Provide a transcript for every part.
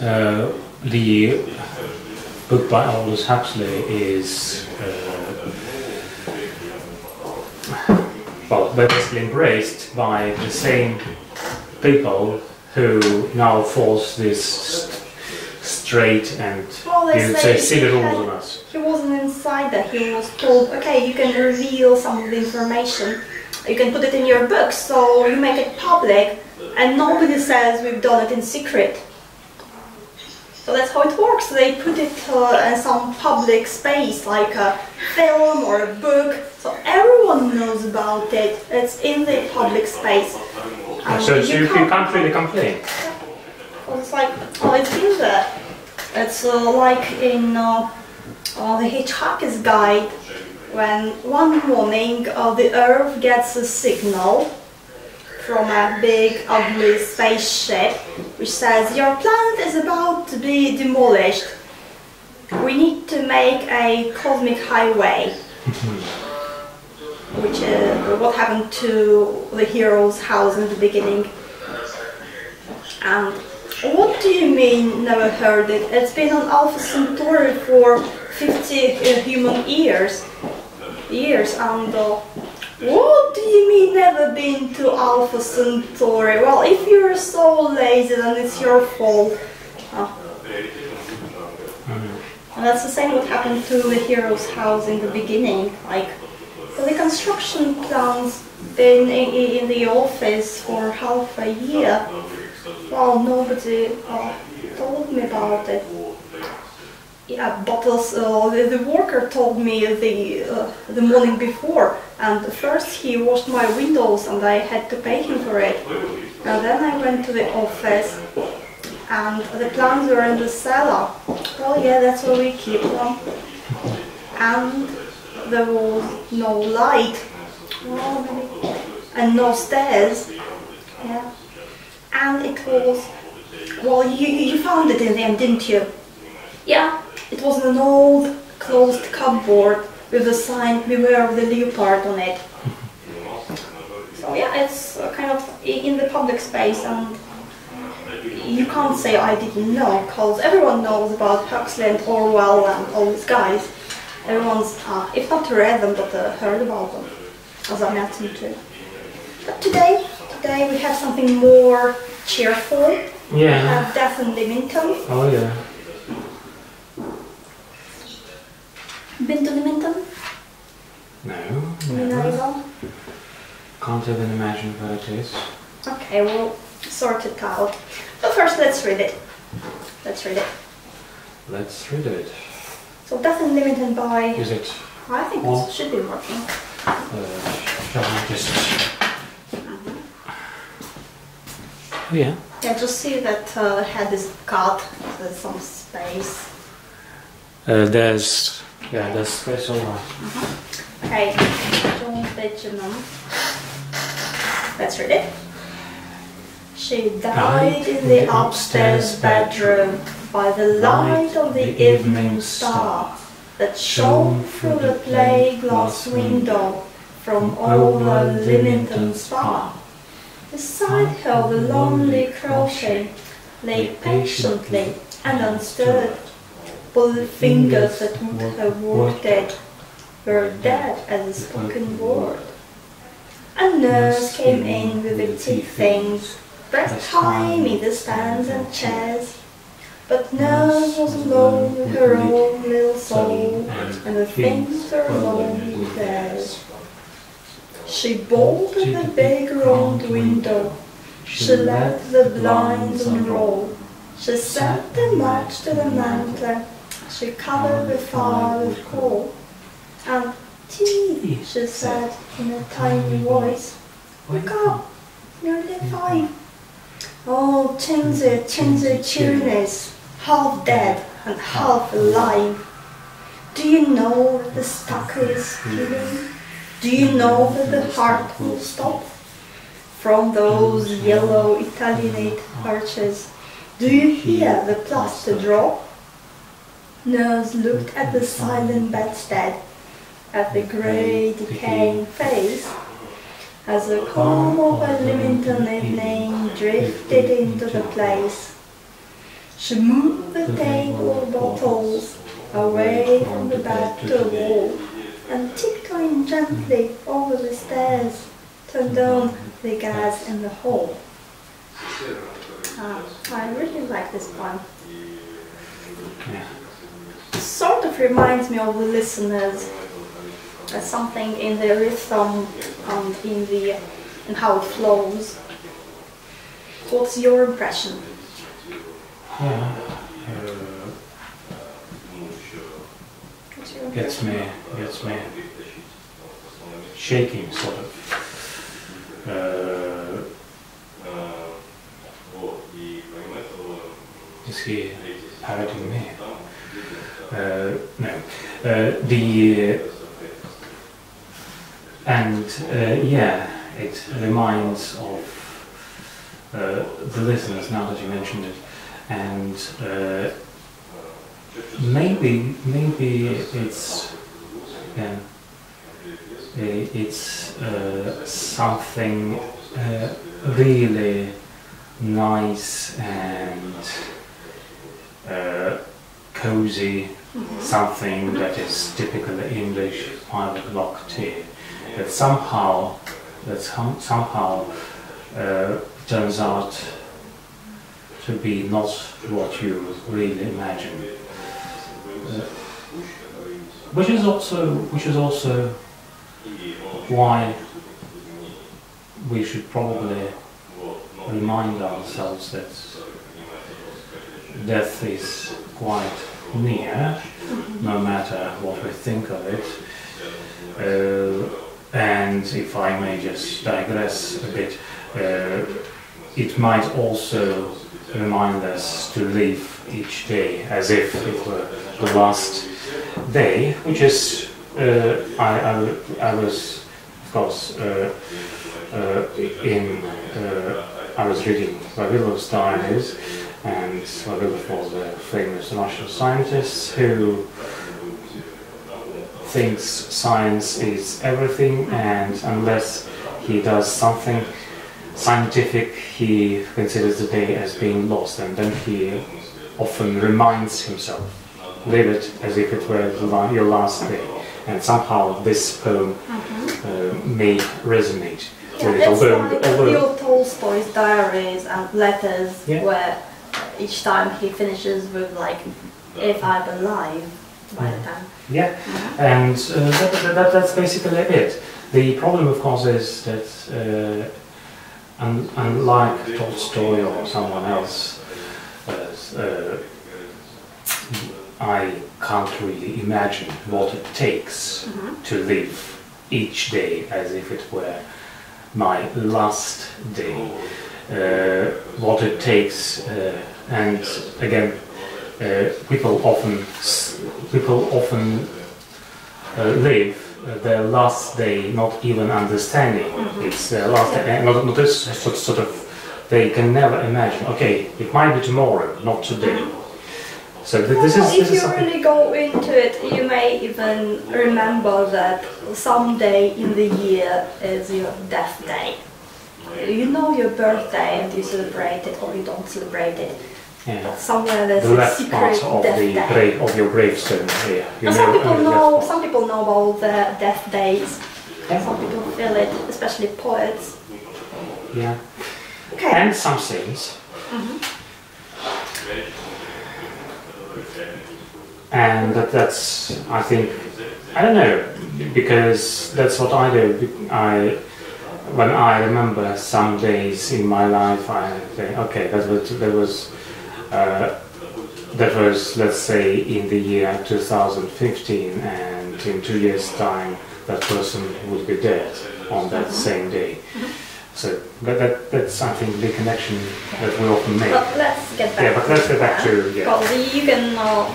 uh, the book by Aldous Huxley is uh, well, basically embraced by the same people who now force this st- straight and Well, you would say silly rules on us. He wasn't inside that. He was told, okay, you can reveal some of the information. You can put it in your book, so you make it public, and nobody says we've done it in secret. So that's how it works. They put it uh, in some public space, like a film or a book, so everyone knows about it. It's in the public space. And so so you, you can't- can't really complain. well, it's like, oh, it's in there. It's uh, like in uh, uh, the Hitchhiker's Guide, when one morning uh, the Earth gets a signal from a big, ugly spaceship which says, Your planet is about to be demolished. We need to make a cosmic highway. Which is what happened to the hero's house in the beginning. And what do you mean never heard it? It's been on Alpha Centauri for 50 uh, human years. Years and uh, what do you mean never been to Alpha Centauri? Well, if you're so lazy then it's your fault. Uh, and that's the same what happened to the hero's house in the beginning. Like the construction plans been in, in the office for half a year. Well, nobody uh, told me about it. Yeah, but also the, the worker told me the uh, the morning before, and first he washed my windows, and I had to pay him for it. And then I went to the office, and the plants were in the cellar. Oh yeah, that's where we keep them. And there was no light, well, and no stairs. Yeah. And it was, well, you, you found it in the end, didn't you? Yeah, it was an old closed cupboard with a sign Beware of the Leopard on it. So yeah, it's uh, kind of in the public space and you can't say I didn't know because everyone knows about Huxley and Orwell and all these guys. Everyone's, uh, if not read them, but uh, heard about them, as I mentioned too. But today, today we have something more cheerful. Yeah. We have Death and Leamington. Oh yeah. Been to Leamington? No. Never. Can't even imagine what it is. Okay, we'll sort it out. But first, let's read it. Let's read it. Let's read it. So, and Leamington by. Is it? I think it should be working. Uh, shall we just? Oh yeah. Yeah, just see that uh, head is cut. There's some space. Uh, there's yeah, there's special. Uh, Okay, John Betjeman. Let's read it. She died in the upstairs bedroom by the light of the evening star that shone through the play glass window from over Leamington Spa. Beside her the lonely crochet lay patiently and unstirred, but the fingers that would have worked it were dead as a spoken word. A nurse came in with the tea things, breast high in the stands and chairs. But nurse was alone with her own little soul, and the things were alone with theirs. She bolted the big round window, she let the blinds unroll. She set the match to the mantle, she covered the fire with coal. And tea, she said in a tiny voice, wake up, nearly five. Oh, Tinsy, Tinsy cheeriness, half dead and half alive. Do you know that the stucker is healing? Do you know that the heart will stop? From those yellow Italianate arches, do you hear the plaster drop? Nurse looked at the silent bedstead, at the grey decaying face, as the calm of a Leamington evening drifted into the place. She moved the table bottles away from the bed to the wall and tiptoeing gently over the stairs turned on the gas in the hall. Ah, I really like this one. Yeah. Sort of reminds me of the listeners. There's something in the rhythm and in the in how it flows. What's your impression? Yeah. Uh, What's your gets me, gets me shaking, sort of. Uh, is he parroting me? Uh, no. Uh, the and uh, yeah, it reminds of the listeners now that you mentioned it, and maybe maybe it's yeah, it's uh, something uh, really nice and uh, cozy, something that is typically English five o'clock tea. That somehow that some, somehow uh, turns out to be not what you really imagine. Uh, which is also which is also why we should probably remind ourselves that death is quite near, no matter what we think of it. Uh, and if I may just digress a bit, uh, it might also remind us to live each day as if it were the last day, which is, uh, I, I, I was, of course, uh, uh, in, uh, I was reading Vavilov's diaries, and Vavilov was a famous Russian scientist who thinks science is everything, and unless he does something scientific, he considers the day as being lost, and then he often reminds himself, live it as if it were the la- your last day. And somehow this poem uh, may resonate Yeah, with it, although, like although Tolstoy's diaries and letters, Yeah. where each time he finishes with like, "If I'm alive," by the time. Yeah, and uh, that, that, that, that's basically it. The problem, of course, is that uh, un, unlike Tolstoy or someone else, uh, uh, I can't really imagine what it takes to live each day as if it were my last day. Uh, what it takes, uh, and again, uh, people often people often uh, live their last day not even understanding it's their last day, and not, not this sort, sort of they can never imagine. Okay, it might be tomorrow, not today. So th- this Well, is if is you really go into it, you may even remember that someday in the year is your death day. You know your birthday and you celebrate it, or you don't celebrate it. Yeah. Somewhere there's The a left part of death the day. grave of your gravestone. You some people know. Some people know about the death days. Yeah. Some people feel it, especially poets. Yeah. Okay. And some saints. Mm-hmm. And that, that's, I think, I don't know, because that's what I do. I, when I remember some days in my life, I think, okay, that was, that was, uh, that was, let's say, in the year 2015, and in two years' time, that person would be dead on that same day. So that, that, that's, I think, the connection that we often make. But let's get back. Yeah, but let's get back to- yeah. Because you can uh,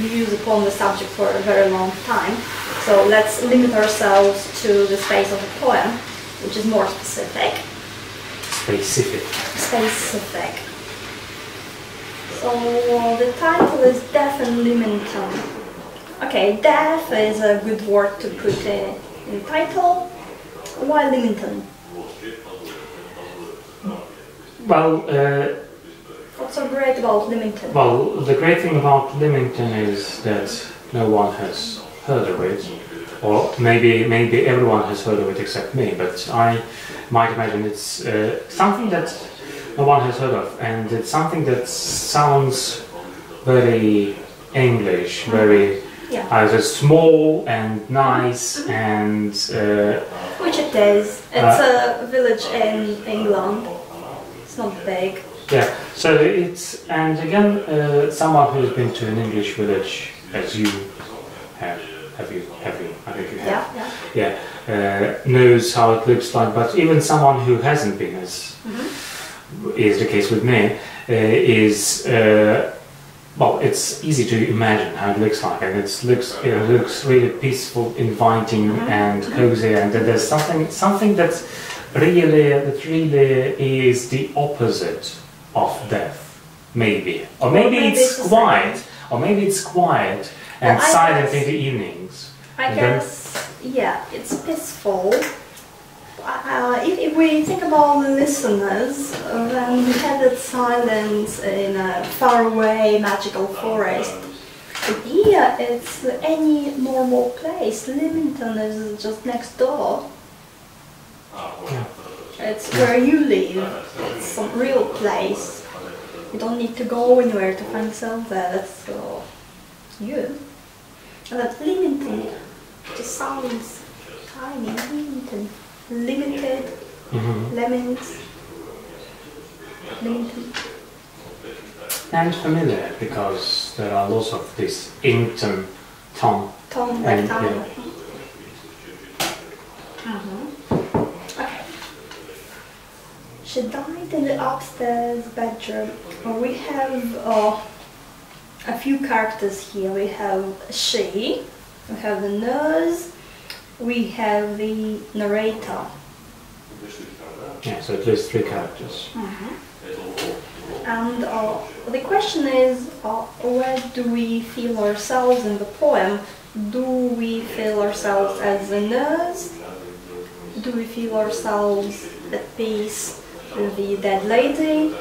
muse upon the subject for a very long time. So let's limit ourselves to the space of the poem, which is more specific. Specific. Specific. So the title is Death and Leamington. Okay, death is a good word to put in, in title. Why Leamington? Well, uh, What's so great about Leamington? Well, the great thing about Leamington is that no one has heard of it, or maybe maybe everyone has heard of it except me. But I might imagine it's uh, something that no one has heard of, and it's something that sounds very English, very Yeah. either small and nice and uh, Which it is. It's a village in England. It's not big. yeah. So it's and again, uh, someone who's been to an English village, as you have, have you, have you? I you have. Yeah, yeah. yeah, uh, knows how it looks like. But even someone who hasn't been, as is the case with me, uh, is uh, well, it's easy to imagine how it looks like, and it looks it looks really peaceful, inviting, and cozy, and there's something something that's really that really is the opposite of death, maybe, or maybe, maybe it's it's quiet, or maybe it's quiet and Well, silent in the evenings. I then- guess, yeah, it's peaceful. Uh, if, if we think about the listeners, uh, then we have that silence in a faraway magical forest. But here, it's any normal place. Leamington is just next door. It's where you live. It's some real place. You don't need to go anywhere to find yourself there. That's uh, you. And that Leamington just sounds tiny. Leamington. Limited. Mhm. Lemons. Leamington. And familiar because there are lots of this Ington Tom. Tom And, Town. yeah. Mhm. Okay. She died in the upstairs bedroom. We have uh, a few characters here. We have she, we have the nurse, we have the narrator. Yeah, so at least three characters. And uh, the question is, uh, where do we feel ourselves in the poem? Do we feel ourselves as the nurse? Do we feel ourselves at peace with the dead lady?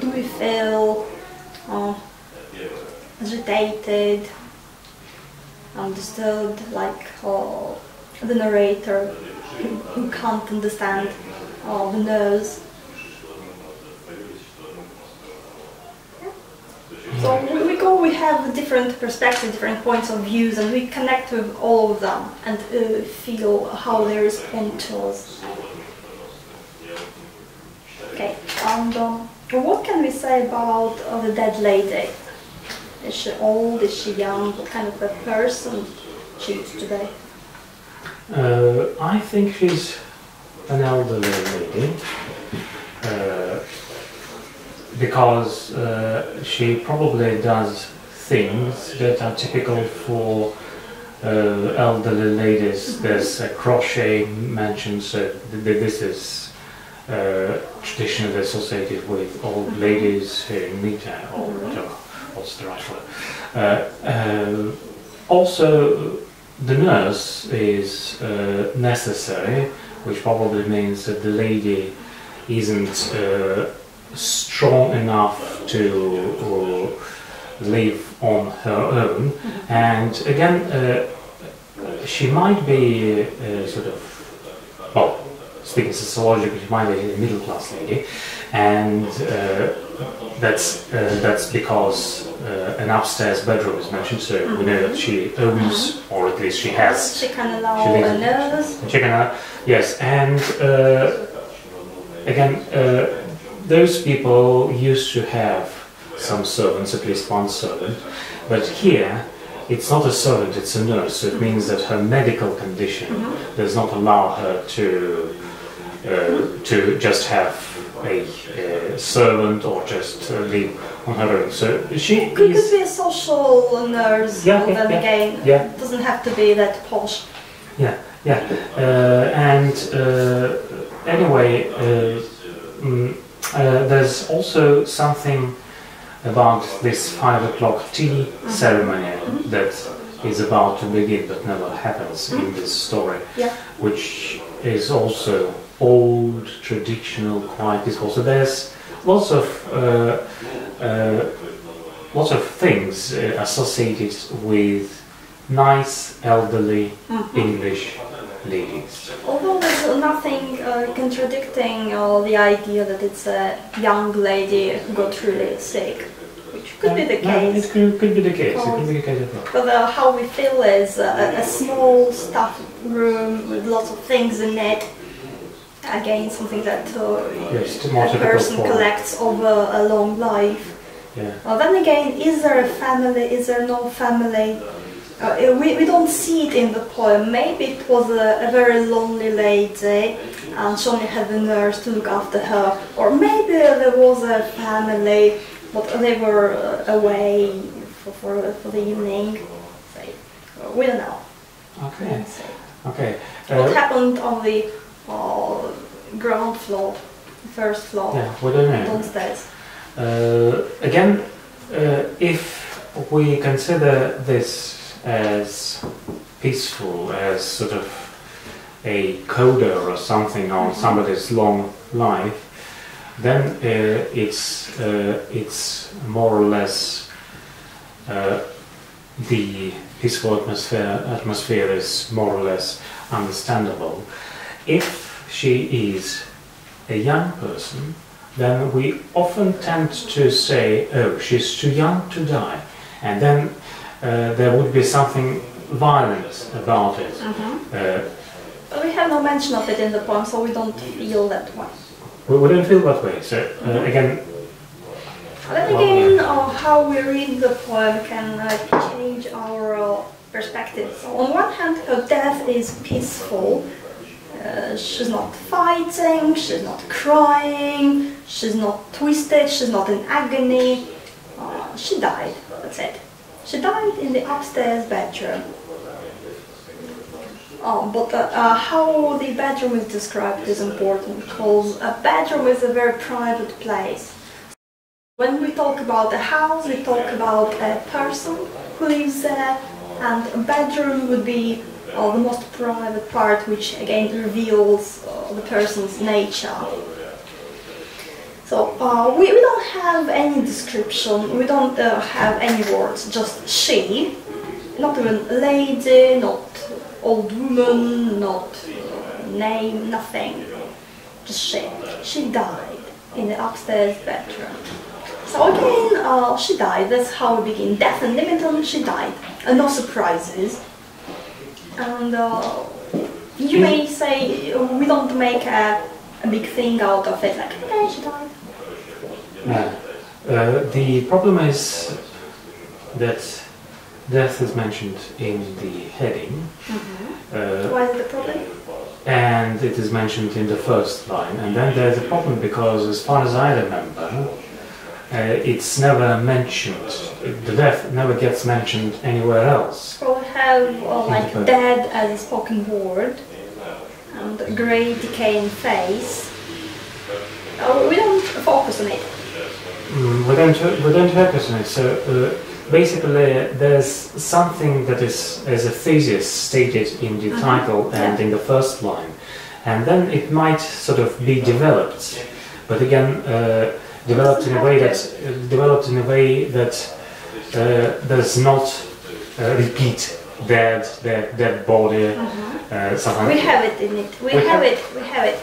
Do we feel uh, agitated, understood, like the narrator who, can't understand uh, the nurse? So we- we go, we have different perspectives, different points of views, and we connect with all of them and uh, feel how they respond to us. Okay, and um, what can we say about uh, the dead lady? Is she old? Is she young? What kind of a person she is today? Uh, I think she's an elderly lady uh, because uh, she probably does things that are typical for uh, elderly ladies. There's a crochet mentioned, so th- th- this is uh, traditionally associated with old ladies here in Mita or whatever. What's the right word? Also, the nurse is uh, necessary, which probably means that the lady isn't uh, strong enough to uh, live on her own. And again, uh, she might be uh, sort of, speaking sociologically, she be a middle class lady, and uh, that's uh, that's because uh, an upstairs bedroom is mentioned, so we know that she owns, or at least she has, She can allow She lives a in- nurse. a chicken. uh, Yes, and uh, again, uh, those people used to have some servants, at least one servant, but here. It's not a servant, it's a nurse, so it means that her medical condition does not allow her to to just have a uh, servant or just uh, live on her own. So she Could, could be a social nurse, Yeah, and yeah, then yeah. again, Yeah. it doesn't have to be that posh. Yeah, yeah. Uh, and uh, anyway, uh, mm, uh, there's also something about this five o'clock tea ceremony that is about to begin but never happens in this story, Yeah. which is also old, traditional, quiet peaceful. So there's lots of uh, uh, lots of things uh, associated with nice elderly Mhm. English ladies. Although there's nothing uh, contradicting uh, the idea that it's a young lady who got really sick, which could be the case. it could, could be the case. It could be the case. But uh, how we feel is uh, a, a small stuffed room with lots of things in it. Again, something that uh, Yes, a person collects over a long life. Yeah. Well, then again, is there a family? Is there no family? Uh, we, we don't see it in the poem. Maybe it was a, a very lonely lady and she only had a nurse to look after her. Or maybe there was a family, but they were uh, away for, for, for the evening. Say, uh, we don't know. Okay. Okay. What Uh, happened on the uh, ground floor, first floor, yeah, we don't know. downstairs? Uh, again, uh, if we consider this as peaceful, as sort of a coda or something on somebody's long life, then uh, it's uh, it's more or less uh, the peaceful atmosphere atmosphere is more or less understandable. If she is a young person, then we often tend to say, oh, she's too young to die. And then uh, there would be something violent about it. Uh, But we have no mention of it in the poem, so we don't feel that way. we, we don't feel that way. So, uh, again, Then again, uh, how we read the poem can uh, change our uh, perspective. So on one hand, her death is peaceful. Uh, she's not fighting, she's not crying, she's not twisted, she's not in agony. Uh, she died, that's it. She died in the upstairs bedroom. Oh, but uh, uh, how the bedroom is described is important because a bedroom is a very private place. When we talk about a house, we talk about a person who lives there, and a bedroom would be uh, the most private part, which again reveals uh, the person's nature. So uh, we, we don't have any description, we don't uh, have any words, just she, not even lady, not old woman, not uh, name, nothing, just she. She died in the upstairs bedroom. So again, uh, she died. That's how we begin. Death and limited, she died. Uh, no surprises. And uh, you may say uh, we don't make a, a big thing out of it. Like, okay, she died. uh, uh, the problem is that death is mentioned in the heading. Uh, Why is it a problem? and it is mentioned in the first line. And then there's a problem because, as far as I remember, uh, it's never mentioned. The death never gets mentioned anywhere else. So we have uh, like dead as a spoken word and grey decaying face. Uh, we don't focus on it. Mm, we don't we don't focus on it. So uh, basically, there's something that is as a thesis stated in the Mhm. title and Yeah. in the first line, and then it might sort of be developed, but again, uh, developed in a way that uh, developed in a way that uh, does not uh, repeat dead dead dead body. Uh, something. We have it in it. We, We have have- it. We have it.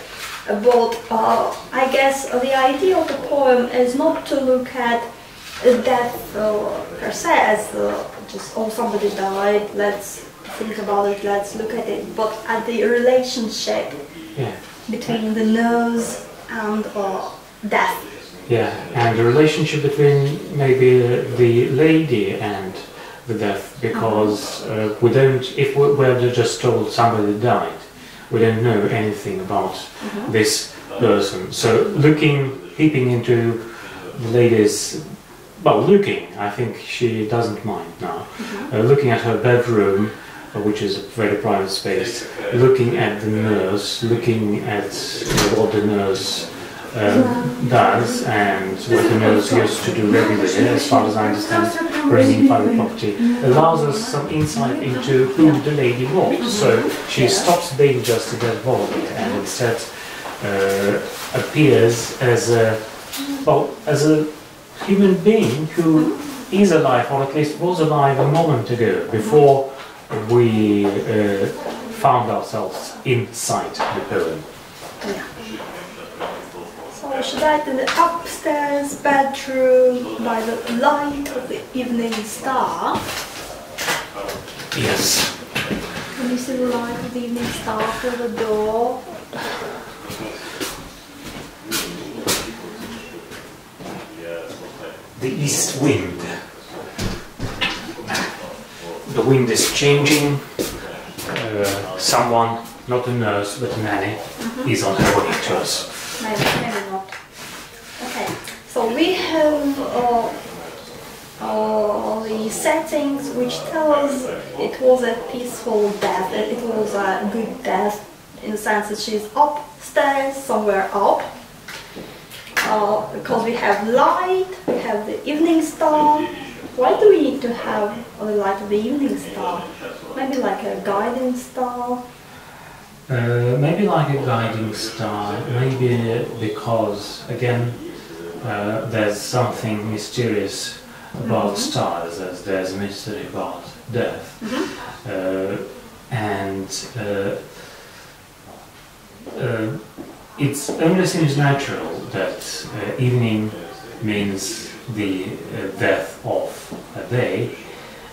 But uh, I guess the idea of the poem is not to look at death uh, per se as uh, just oh somebody died. Let's think about it. Let's look at it. But at the relationship yeah. between the nose and uh, death. Yeah, and the relationship between maybe the lady and the death, because uh, we don't, if we're just told somebody died, we don't know anything about this person. So looking, peeping into the lady's, well, looking, I think she doesn't mind now, uh, looking at her bedroom, uh, which is a very private space, looking at the nurse, looking at what the nurse um, does and what the nurse used to do regularly, as far as I understand, bringing private property, allows us some insight into who the lady was. So she stops being just a dead body and instead uh, appears as a well as a human being who is alive, or at least was alive a moment ago, before we uh, found ourselves inside the poem. Yeah. So should I do the upstairs bedroom by the light of the evening star? Yes. Can you see the light of the evening star through the door? The east wind. The wind is changing. Uh, someone, not a nurse but a nanny, is on her way to us. Maybe, not. Okay, so we have uh, uh, the settings which tell us it was a peaceful death, it was a good death in the sense that she's upstairs, somewhere up. Uh, because we have light, we have the evening star. Why do we need to have the light of the evening star? Maybe like a guiding star. Uh, maybe like a guiding star, maybe because, again, uh, there's something mysterious about stars, as there's a mystery about death. Uh, and uh, uh, it only seems natural that uh, evening means the uh, death of a day,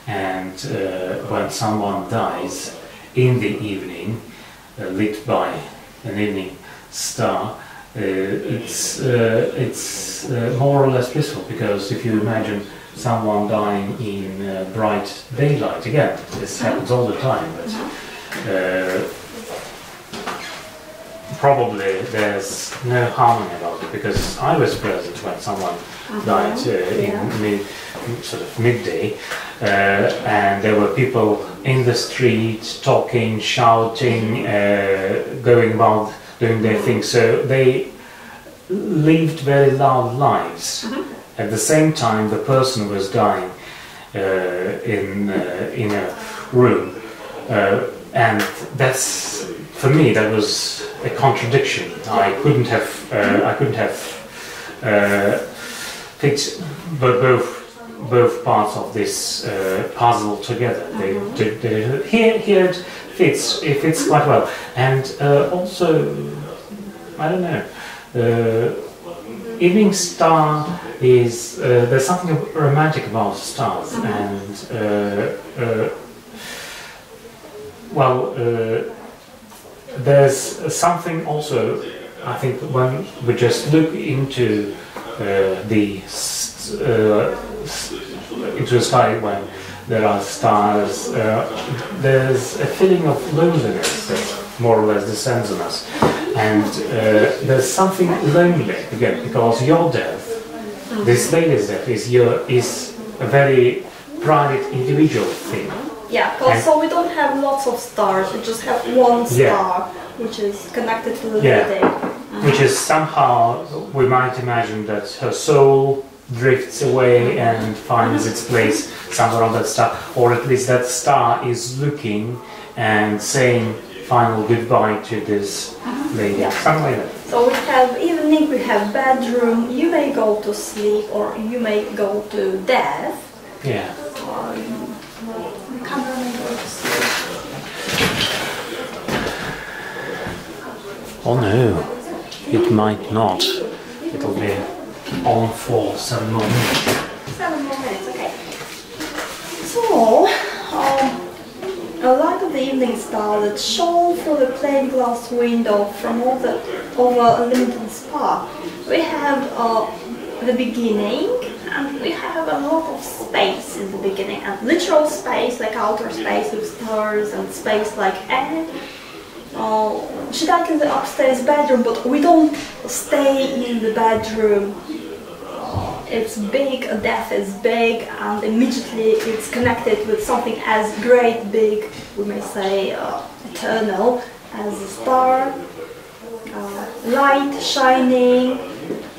and uh, when someone dies in the evening, lit by an evening star, uh, it's uh, it's uh, more or less peaceful because if you imagine someone dying in uh, bright daylight, again, this happens all the time, but uh, probably there's no harmony about it because I was present when someone died uh, yeah. in mid, sort of midday, uh, and there were people in the street talking, shouting, uh, going about doing their thing. So they lived very loud lives. At the same time, the person was dying uh, in uh, in a room, uh, and that's for me that was a contradiction. I couldn't have uh, I couldn't have uh, fixed bo- both both parts of this uh, puzzle together. They, they, they, here here it fits it fits quite well, and uh, also I don't know. Uh, Evening Star is uh, there's something romantic about stars, and uh, uh, well, uh, there's something also. I think when we just look into uh, the s- uh, s- into the sky when there are stars, uh, there's a feeling of loneliness that more or less descends on us, and uh, there's something lonely again because your death, this lady's death, is your is a very private individual thing. Yeah, 'cause And- so we don't have lots of stars, we just have one Yeah. star, which is connected to the Yeah. day. which is somehow we might imagine that her soul drifts away and finds its place somewhere on that star, or at least that star is looking and saying final goodbye to this uh-huh. lady, Yeah. something like that. So we have evening, we have bedroom, you may go to sleep or you may go to death. Yeah. Or the camera may go to sleep. Oh no, it might not. It'll be on for some more minutes. Seven more minutes, okay. So, um, a light of the evening star that shone through the plate glass window from over, over Leamington Spa. We have uh, the beginning and we have a lot of space in the beginning and literal space like outer space with stars and space like air. Uh, should I do the upstairs bedroom but we don't stay in the bedroom it's big, a death is big, and immediately it's connected with something as great, big, we may say uh, eternal, as a star, uh, light shining.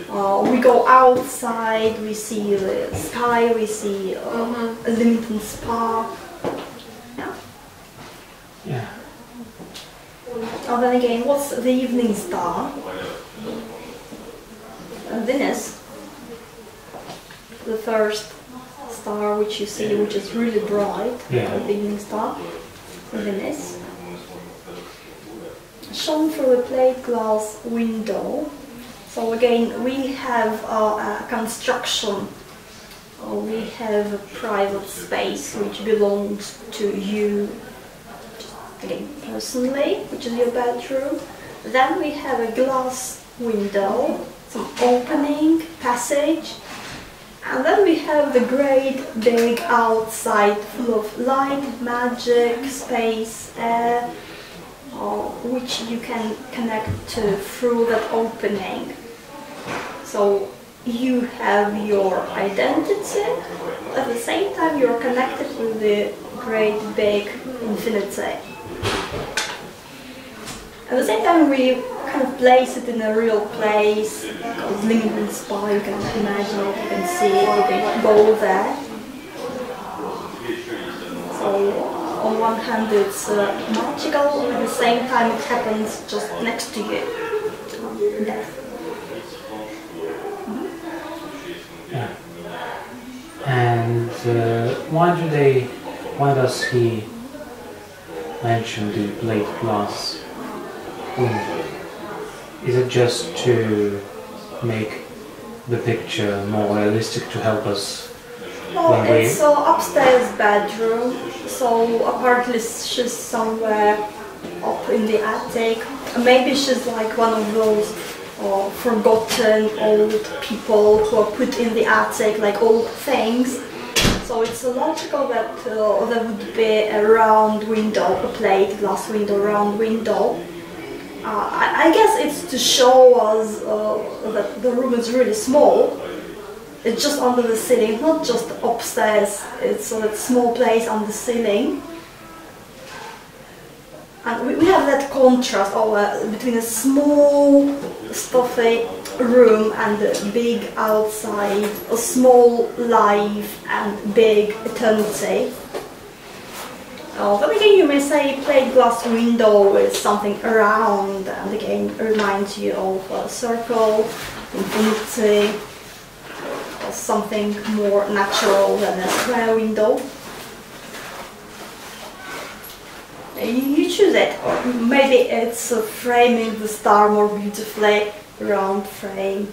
Uh, we go outside, we see the sky, we see uh, a Leamington Spa. Yeah. Yeah. Oh, then again, what's the evening star? Uh, Venus. The first star which you see, which is really bright, Yeah. the evening star. Venus. Shown through a plate glass window. So again, we have uh, a construction. Uh, we have a private space which belongs to you again personally, which is your bedroom. Then we have a glass window, some opening, passage, and then we have the great big outside full of light, magic, space, air, uh, which you can connect to through that opening. So you have your identity, at the same time you're connected with the great big infinity. At the same time, we kind of place it in a real place, called Lincoln Spa. You can imagine it, you can see it, you can go there. So, on one hand, it's uh, magical, at the same time, it happens just next to you. Death. Yeah. And uh, why do they? Why does he mention the plate glass Is it just to make the picture more realistic to help us? Oh, When we- it's uh, upstairs bedroom, so apparently she's somewhere up in the attic. Maybe she's like one of those uh, forgotten old people who are put in the attic, like old things. So it's logical that uh, there would be a round window, a plate glass window, round window. Uh, I, I guess it's to show us uh, that the room is really small. It's just under the ceiling, not just upstairs. It's a small place on the ceiling. And we, we have that contrast uh, between a small, stuffy room and a big outside, a small life and big eternity. Oh, then again, you may say plate glass window is something around, and again reminds you of a circle, infinity, or something more natural than a square window. You choose it. Maybe it's framing the star more beautifully, round frame.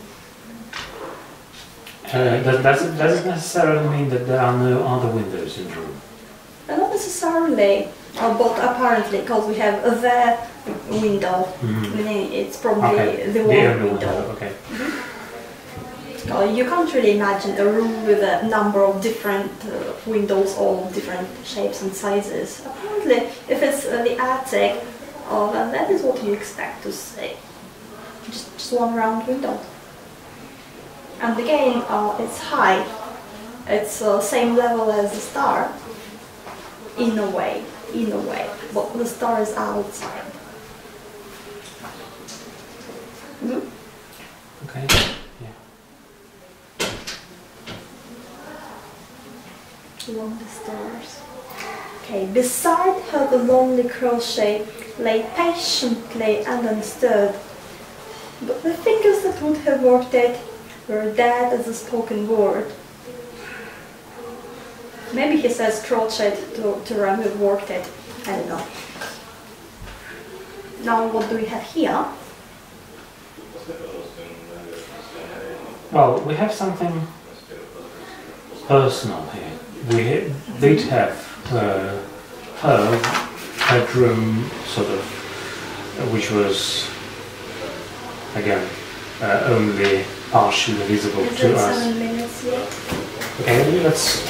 Uh, does, does, it, does it necessarily mean that there are no other windows in the room? Not necessarily, but apparently, because we have the window, meaning it's probably Okay, the the one window. window. Okay. Uh, you can't really imagine a room with a number of different uh, windows, all different shapes and sizes. Apparently, if it's uh, the attic, uh, then that is what you expect to see. Just, just one round window. And again, uh, it's high. It's uh, same level as the star, in a way, in a way. But the star is outside. Mhm. Okay. Yeah. along the stars. Okay, beside her the lonely crochet lay patiently and undisturbed. But the fingers that would have worked it were dead as a spoken word. Maybe he says crochet to, to with worked it. I don't know. Now what do we have here? Well, we have something personal here. We did have uh, her bedroom, sort of, which was again uh, only partially visible Is to us. Okay, let's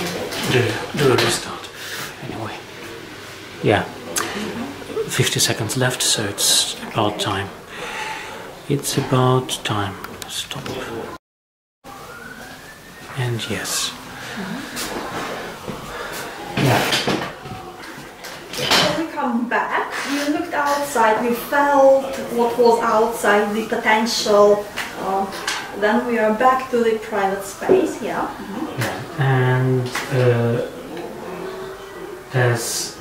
do, do a restart. Anyway, yeah, 50 seconds left, so it's about time. It's about time. Stop. And yes. Yeah. When we come back, we looked outside, we felt what was outside, the potential. Uh, then we are back to the private space, yeah. Yeah, And uh, there's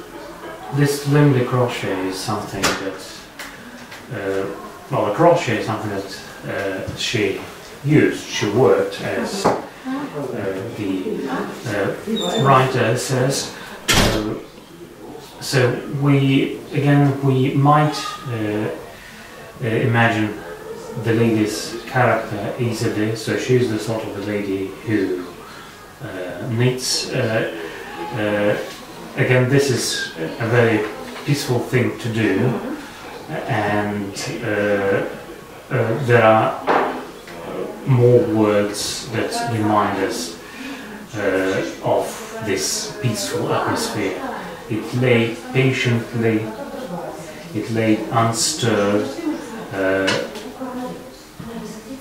this limby crochet is something that uh, well, a crochet is something that uh, she used. She worked as uh, the uh, writer says. So we again we might uh, uh, imagine the lady's character easily. So she's the sort of a lady who uh, knits. Uh, uh, again, this is a very peaceful thing to do, and uh, uh, there are more words that remind us uh, of this peaceful atmosphere. It lay patiently, it lay unstirred,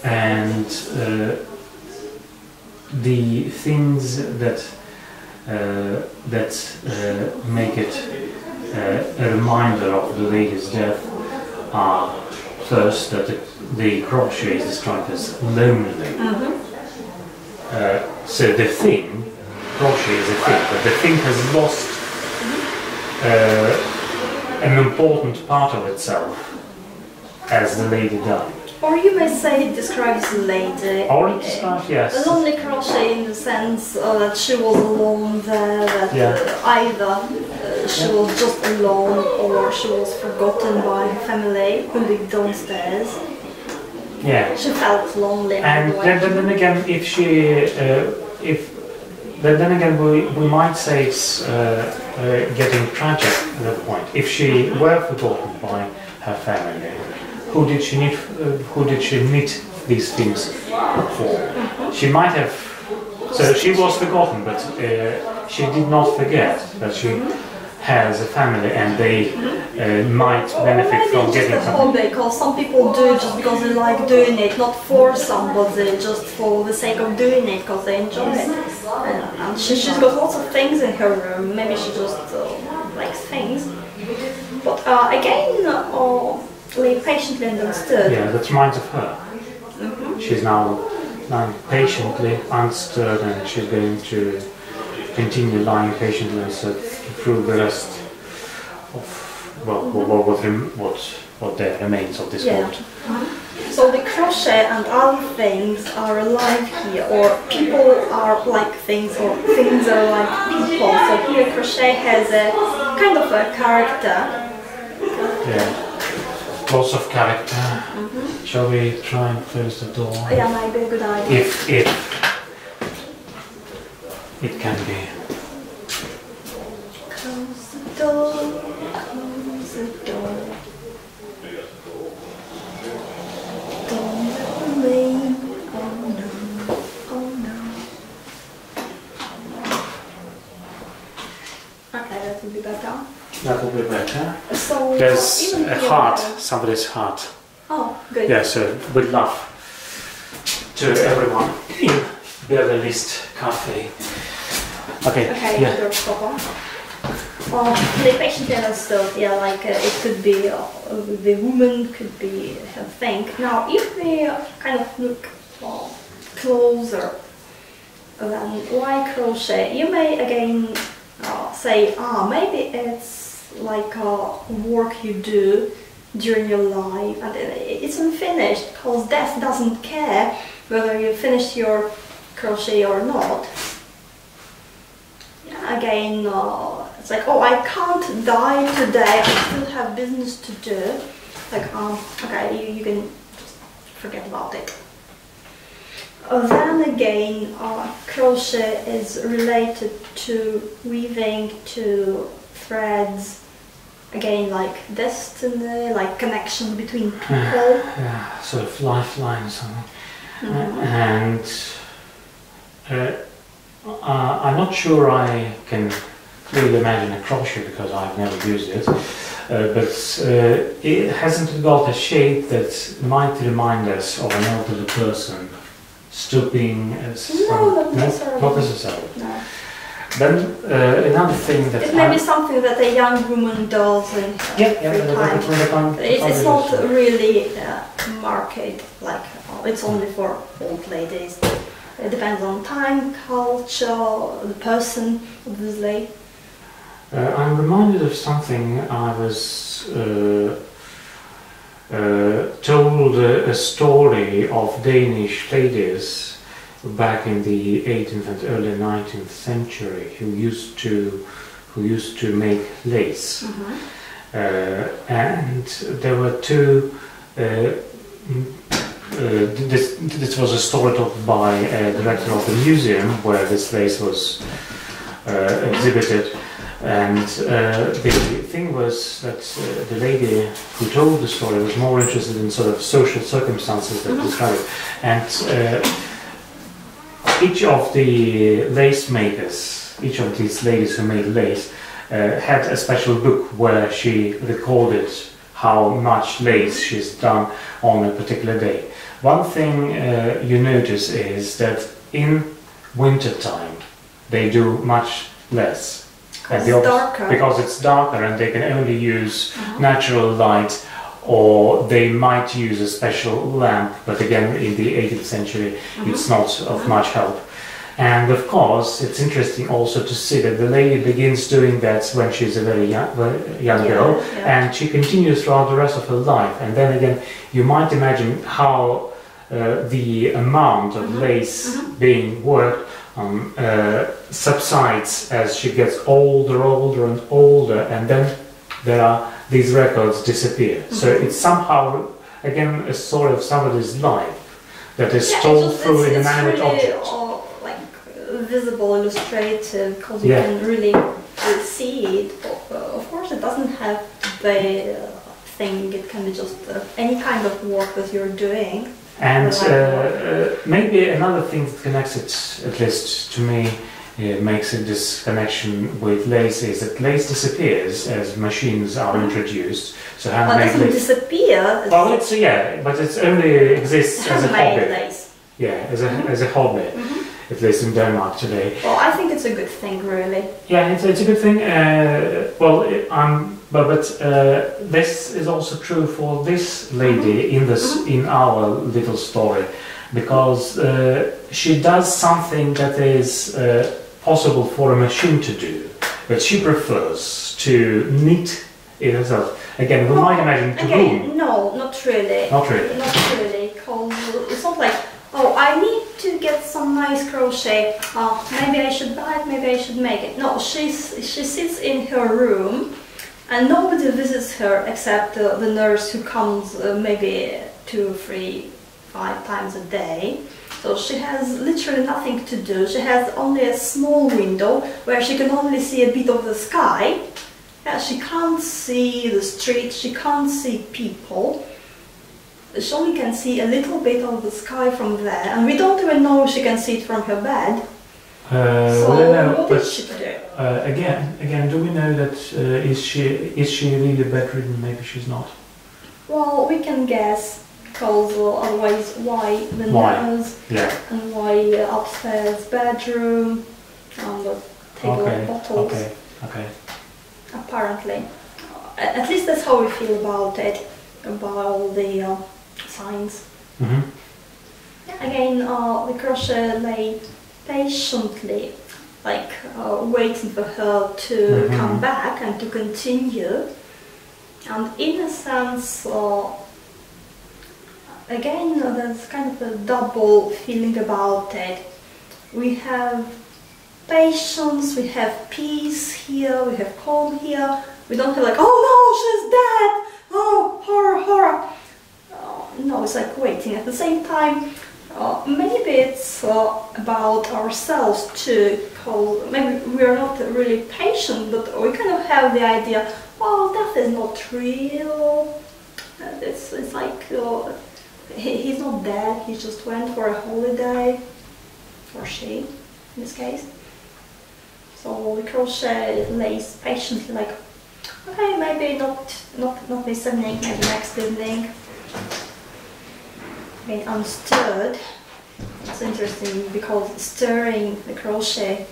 and uh, the things that uh, that uh, make it uh, a reminder of the lady's death are first that the, the crochet is described as lonely. Uh, so the thing, crochet is a thing, but the thing has lost uh, an important part of itself as the lady died. Or you may say it describes the lady. Or it describes, yes. A lonely crochet in the sense uh, that she was alone there, that Yeah. uh, either uh, she was just alone or she was forgotten by her family who lived downstairs. Yeah. She felt lonely. And anyway. then, then again, if she, uh, if then, then again, we, we might say it's uh, uh, getting tragic at that point. If she were forgotten by her family, who did she need? Uh, who did she knit these things for? She might have. So she was forgotten, but uh, she did not forget that she has a family, and they uh, might benefit from getting just something. hobby, because some people do it just because they like doing it, not for somebody, just for the sake of doing it, because they enjoy it. And, and she, she's got lots of things in her room, maybe she just uh, likes things. But uh, again, uh, we patiently understood. Yeah, that reminds of her. Mm-hmm. She's now lying patiently, unstirred, and she's going to continue lying patiently through the rest of well, what what what, what, what there remains of this Yeah. world. Mm-hmm. So the crochet and other things are alive here, or people are like things, or things are like people. So here crochet has a kind of a character. Yeah. Lots of character. Mm-hmm. Shall we try and close the door? Yeah, might be a good idea. If if it can be. Close the door, close the door. Don't let rain, oh no, oh no. Okay, that would be better. That will be better. So There's a heart, somebody's heart. Oh, good. Yeah, so with love to everyone in Berlist Cafe. Okay, Okay, yeah. Um, the patient understood, yeah, like uh, it could be uh, the woman, could be her thing. Now, if we kind of look uh, closer, then why crochet? You may again uh, say, ah, maybe it's like a work you do during your life and it's unfinished because death doesn't care whether you finished your crochet or not. Yeah, again, uh, it's like, oh, I can't die today. I still have business to do. Like, um, okay, you, you can just forget about it. Uh, then again, uh, crochet is related to weaving, to threads. Again, like destiny, like connection between people. Yeah, sort of lifeline or something. Mhm. And uh, uh, I'm not sure I can really imagine a crochet because I've never used it. Uh, but uh, it hasn't got a shape that might remind us of an elderly person stooping. As No, not necessarily. not necessarily. No. Then uh, another thing that It may be something that a young woman does in yeah, yeah, free time. It's, it's not really uh, market like uh, it's only for old ladies. It depends on time, culture, the person, obviously. Uh, I'm reminded of something I was uh, uh, told a story of Danish ladies back in the 18th and early 19th century who used to who used to make lace. Mhm. Uh, and there were two. Uh, mm, uh, this, this was a story told by a director of the museum where this lace was uh, exhibited. And uh, the thing was that uh, the lady who told the story was more interested in sort of social circumstances that Mhm. describe it. And uh, each of the lace makers, each of these ladies who made lace, uh, had a special book where she recorded how much lace she's done on a particular day. One thing uh, you notice is that in winter time they do much less. And It's darker. Because it's darker and they can only use Mhm. natural light or they might use a special lamp, but again in the 18th century Mhm. it's not of much help. And of course, it's interesting also to see that the lady begins doing that when she's a very young, young Yeah, girl, yeah. and she continues throughout the rest of her life. And then again, you might imagine how uh, the amount of Mhm, lace mhm. being worked um, uh, subsides as she gets older, older, and older, and then there are these records disappear. So Mhm. it's somehow again a story of somebody's life that is Yeah, told it's through it's, inanimate it's really, objects. like visible, illustrative, because you can really see it. Of course, it doesn't have to be a thing. It can be just uh, any kind of work that you're doing. And uh, uh, maybe another thing that connects it, at least to me, uh, makes it this connection with lace is that lace disappears as machines are Mhm. introduced. So But it doesn't lace. disappear. Well, it's yeah, but it only exists as a hobby. lace. Yeah, as a Mhm. as a hobby, Mhm. at least in Denmark today. Well, I think it's a good thing, really. Yeah, it's, it's a good thing. Uh, well, it, um, but but uh, this is also true for this lady in this Mhm. in our little story, because uh, she does something that is uh, possible for a machine to do, but she prefers to knit it herself. Again, we Well, might imagine to Again, whom? no, not really. Not really. Not really, because it's not like, oh, I need to get some nice crochet. Uh, maybe I should buy it, maybe I should make it. No, she's, she sits in her room and nobody visits her except uh, the nurse who comes uh, maybe two, three, five times a day. So she has literally nothing to do. She has only a small window where she can only see a bit of the sky. Yeah, she can't see the street, she can't see people. She only can see a little bit of the sky from there, and we don't even know if she can see it from her bed. Uh, so we don't what but is she to do? uh, again, again, do we know that uh, is she is she really bedridden? Maybe she's not. Well, we can guess, otherwise, why the Why? nurse Yeah. and why uh, upstairs bedroom and the table Okay. bottles. Okay. Okay. Apparently, at least that's how we feel about it, about the uh, signs. hmm Again, uh, the crochet lay patiently, like uh, waiting for her to Mhm. come back and to continue. And in a sense, uh, again, there's kind of a double feeling about it. We have patience, we have peace here, we have calm here. We don't have like, oh no, she's dead! Oh, horror, horror! Uh, no, it's like waiting. At the same time, uh, maybe it's uh, about ourselves too, maybe we're not really patient, but we kind of have the idea, oh, death is not real. Uh, It's, it's like uh, he, he's not dead, he just went for a holiday, or she, in this case. So the crochet lays patiently like, okay, maybe not, not, not this evening, maybe next evening. I mean, I'm stirred. It's interesting because stirring the crochet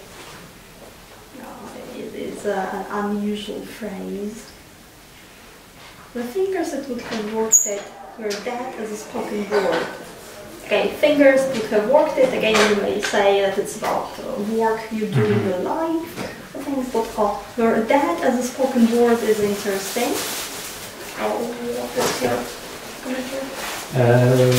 uh, is, is uh, an unusual phrase. The fingers that would have worked it where that is a spoken word. Okay, fingers, you have worked it. Again, you may say that it's about uh, work you do in mm-hmm. your life. I think it's what called. Your that as a spoken word is interesting. Oh, what is your um,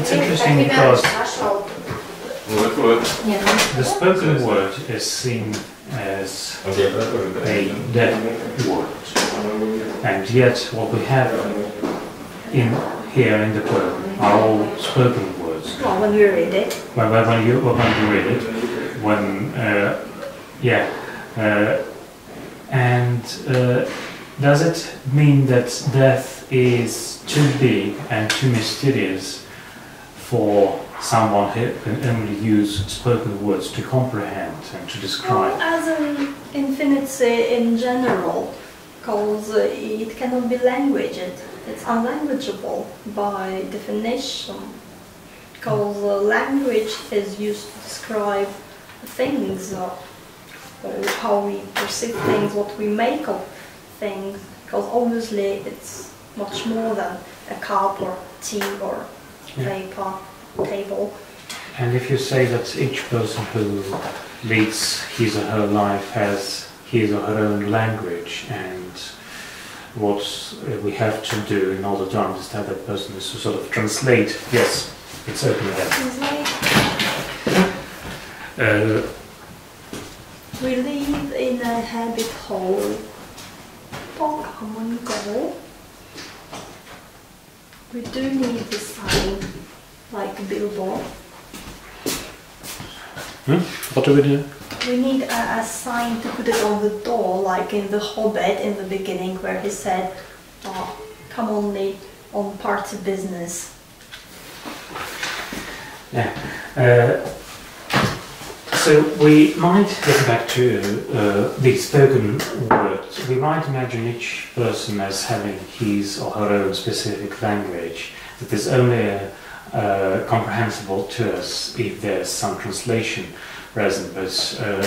it's interesting because the spoken word is seen as a dead word, and yet what we have in here in the poem are all spoken words. Well, when we read it. When, when, when you when you read it, when uh, yeah, uh, and uh, does it mean that death is too big and too mysterious for someone who can only use spoken words to comprehend and to Well, describe? as an infinity in general, because it cannot be languaged. It's unlanguageable by definition. Because language is used to describe things, uh, or how we perceive things, what we make of things. Because obviously it's much more than a cup or tea or Yeah. Table. And if you say that each person who leads his or her life has his or her own language and what we have to do in order to understand that person is to sort of translate, yes, it's open again. Uh, We live in a habit hole. På common goal. We do need the sign like a billboard. what do we do? We need a, a sign to put it on the door, like in The Hobbit in the beginning, where he said, oh, "Come only on party business." Uh, so we might get back to uh, the spoken words. We might imagine each person as having his or her own specific language that is only uh, uh, comprehensible to us if there's some translation present. But uh,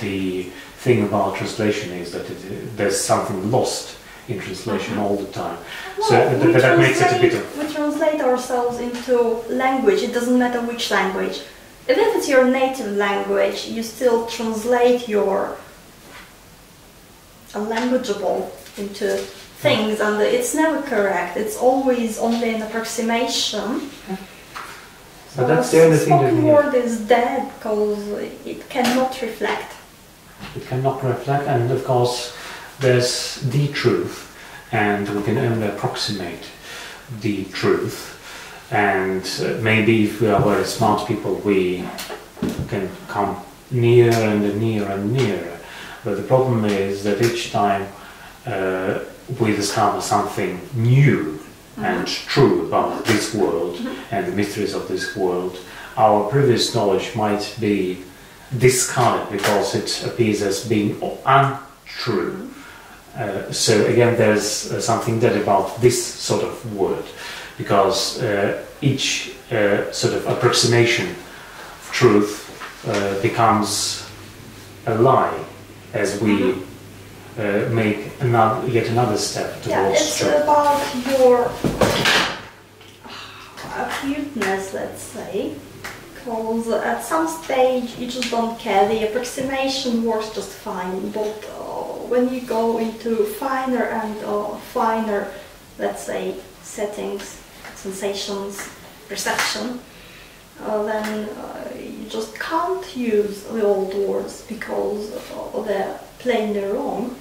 the thing about translation is that it, there's something lost in translation all the time. So Well, that- we that makes it a bit translate- We translate ourselves into language. It doesn't matter which language. Even if it's your native language, you still translate your languageable into things, and it's never correct. It's always only an approximation. But that's the only thing that spoken word is dead because it cannot reflect. It cannot reflect, and of course, there's the truth, and we can only approximate the truth. And uh, maybe if we are very smart people, we can come nearer and nearer and nearer. But the problem is that each time uh, we discover something new and true about this world and the mysteries of this world, our previous knowledge might be discarded because it appears as being untrue. Uh, so again, there's uh, something dead about this sort of word because uh, each uh, sort of approximation of truth uh, becomes a lie as we uh, make another, yet another step towards Yeah, it's truth. about your acuteness, let's say. Because at some stage you just don't care, the approximation works just fine, but uh, when you go into finer and uh, finer, let's say, settings, sensations, perception, uh, then uh, you just can't use the old words because uh, they're plainly wrong.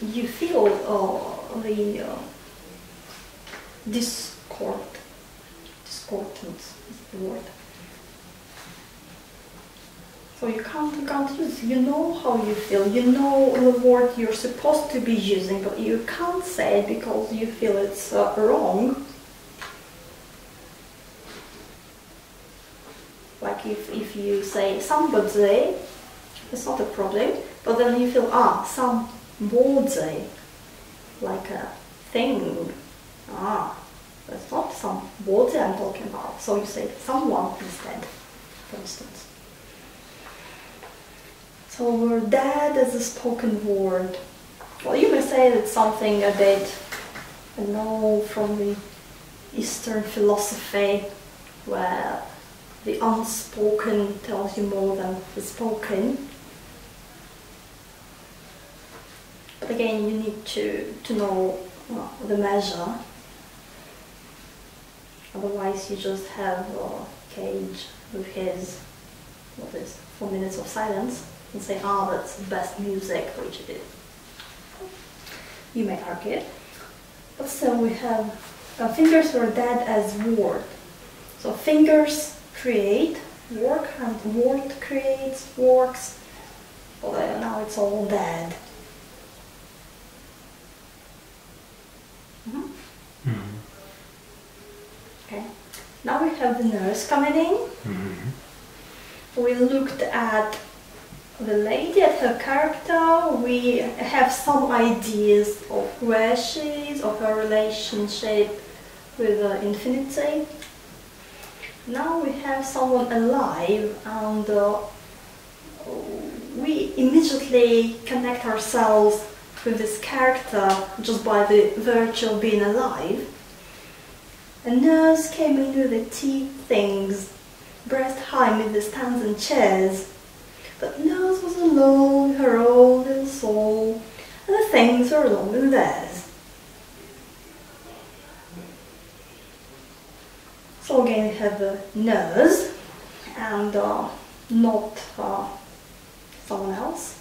You feel uh, the uh, discord, discordance is the word. So you can't, you can't use. You know how you feel. You know the word you're supposed to be using, but you can't say it because you feel it's uh, wrong. Like if, if you say somebody, it's not a problem, but then you feel ah somebody, like a thing. Ah, that's not some somebody I'm talking about. So you say someone instead, for instance. So we're dead as a spoken word. Well, you may say it's something a bit, I know, from the Eastern philosophy, where the unspoken tells you more than the spoken. But again, you need to, to know uh, the measure. Otherwise, you just have a cage with his, what is, four minutes of silence and say, ah, that's the best music, which it is. You may argue. But still, we have uh, fingers were dead as word. So fingers create work and word creates works. Well, now it's all dead. Mhm. Mhm. Okay. Now we have the nurse coming in. Mhm. We looked at the lady, at her character. We have some ideas of where she is, of her relationship with the infinity. Now we have someone alive, and uh, we immediately connect ourselves with this character just by the virtue of being alive. A nurse came in with the tea things, breast high amid the stands and chairs. But nurse was alone, her own little soul, and the things were alone with theirs. So again we have the nurse and uh, not uh, someone else.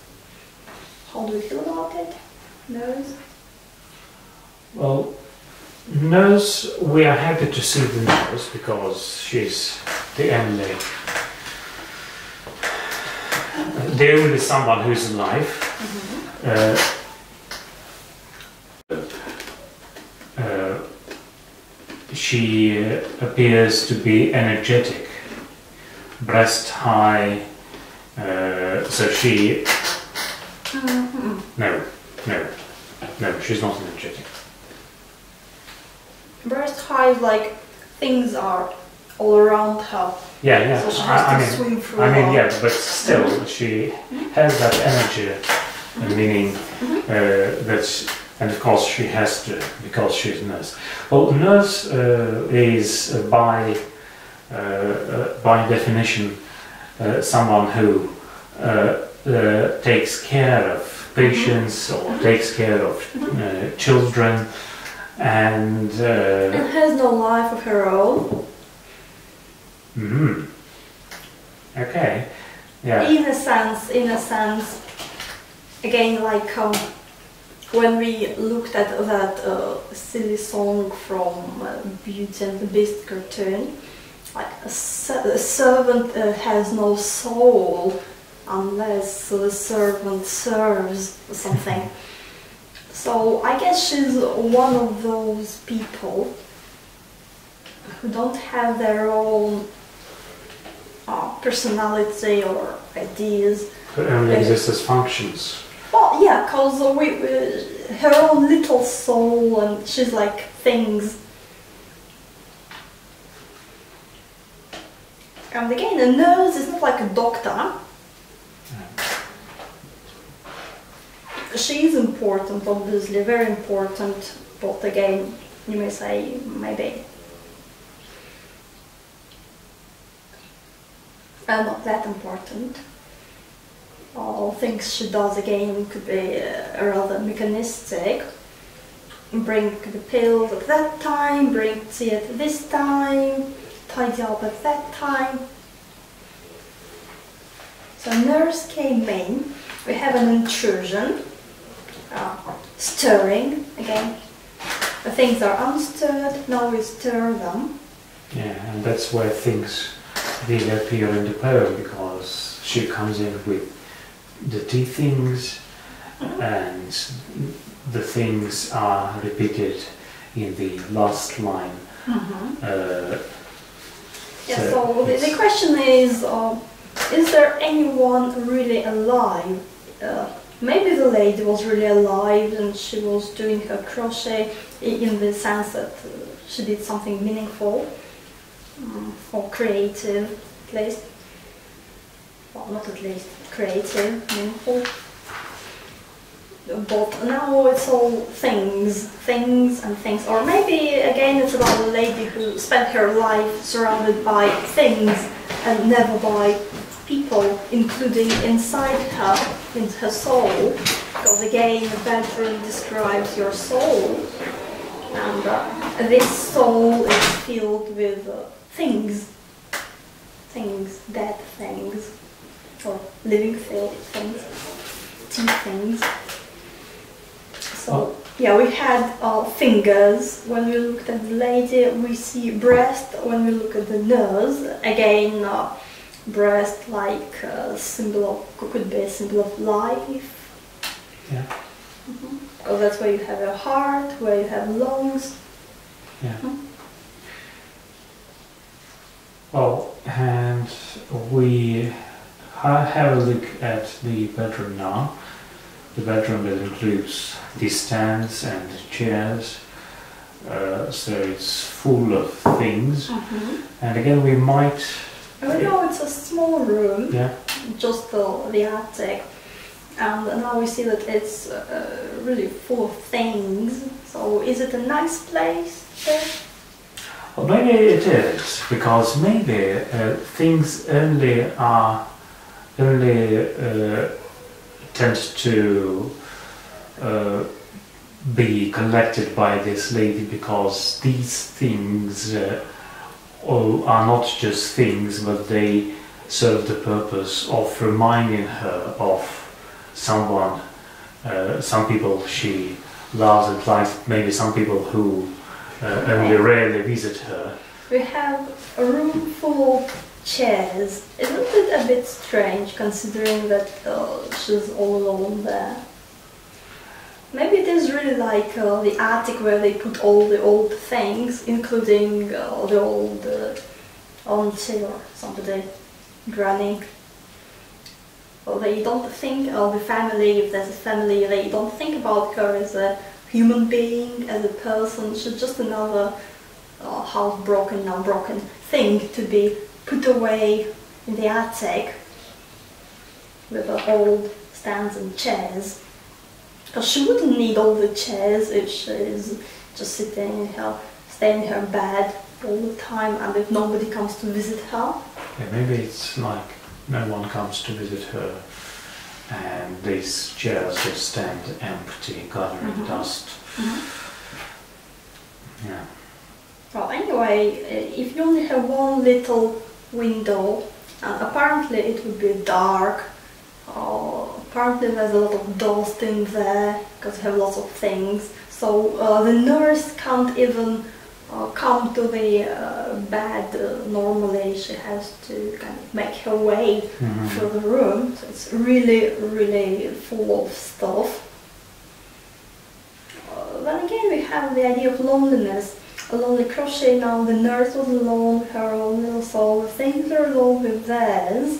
How do you feel about it? Nurse? Well, nurse, we are happy to see the nurse because she's the only, the only someone who's alive. Uh, uh, she appears to be energetic, breast high. Uh, so she no, no, no. She's not energetic. Breast high like things are all around her. Yeah, yeah. So she I, has I to mean, swim through I mean, yeah, but still, she has that energy, uh, meaning uh, that's, and of course she has to because she's a nurse. Well, nurse uh, is uh, by uh, uh, by definition uh, someone who uh, uh, takes care of patients or takes care of uh, children, and. Uh, And has no life of her own. hmm Okay. Yeah. In a sense, in a sense, again, like um, when we looked at that uh, silly song from uh, Beauty and the Beast cartoon, like a, se- a servant uh, has no soul unless the servant serves something. so I guess she's one of those people who don't have their own uh, personality or ideas. But only exists as functions. Well, yeah, because we, we, her own little soul and she's like things. And again, a nurse is not like a doctor. She is important, obviously, very important, but again, you may say maybe uh, not that important. All things she does again could be uh, rather mechanistic. Bring the pills at that time, bring tea at this time, tidy up at that time. So nurse came in. We have an intrusion, uh, stirring again. The things are unstirred. Now we stir them. Yeah, and that's where things really appear in the poem because she comes in with the tea things and the things are repeated in the last line. Uh, Yeah, So so the, the question is, uh, is there anyone really alive? Uh, maybe the lady was really alive and she was doing her crochet in the sense that she did something meaningful um, or creative, at least. Well, not at least, creative, meaningful. But now it's all things, things and things. Or maybe again it's about a lady who spent her life surrounded by things and never by people, including inside her in her soul, because again, the bedroom describes your soul, and uh, this soul is filled with uh, things, things, dead things, or living things, tea things. So yeah, we had uh, fingers. When we looked at the lady. We see breast. When we look at the nose, Again, uh, breast like a symbol of could be a symbol of life. Yeah. Mm-hmm. Because that's where you have your heart, where you have lungs. Yeah. Mm-hmm. Well, and we have a look at the bedroom now. The bedroom that includes the stands and chairs. Uh, so it's full of things. Mm-hmm. And again, we might. We know it's a small room, Yeah. just the, the attic. And now we see that it's uh, really full of things. So is it a nice place? There? Well, maybe it is because maybe uh, things only are only uh, tend to uh, be collected by this lady because these things uh, are not just things, but they serve the purpose of reminding her of someone, uh, some people she loves and likes, maybe some people who uh, only rarely visit her. We have a room full of chairs. Isn't it a bit strange considering that uh, she's all alone there? Maybe it is really like uh, the attic where they put all the old things, including uh, the old uh, auntie or somebody, granny. Well, they don't think of the family, if there's a family, they don't think about her as a human being, as a person. She's just another uh, half broken, now broken thing to be put away in the attic with the old stands and chairs. Because she wouldn't need all the chairs if she's just sitting in her, staying in her bed all the time and if nobody comes to visit her. Yeah, maybe it's like no one comes to visit her and these chairs just stand empty, gathering Mhm. dust. Yeah. Well, anyway, uh, if you only have one little window, and apparently it would be dark, uh, apparently there's a lot of dust in there because you have lots of things. So uh, the nurse can't even uh, come to the uh, bed uh, normally. She has to kind of make her way Mhm. through the room. So it's really, really full of stuff. Uh, then again, we have the idea of loneliness. A lonely crochet now, the nurse was alone her own little soul, the things are alone with theirs.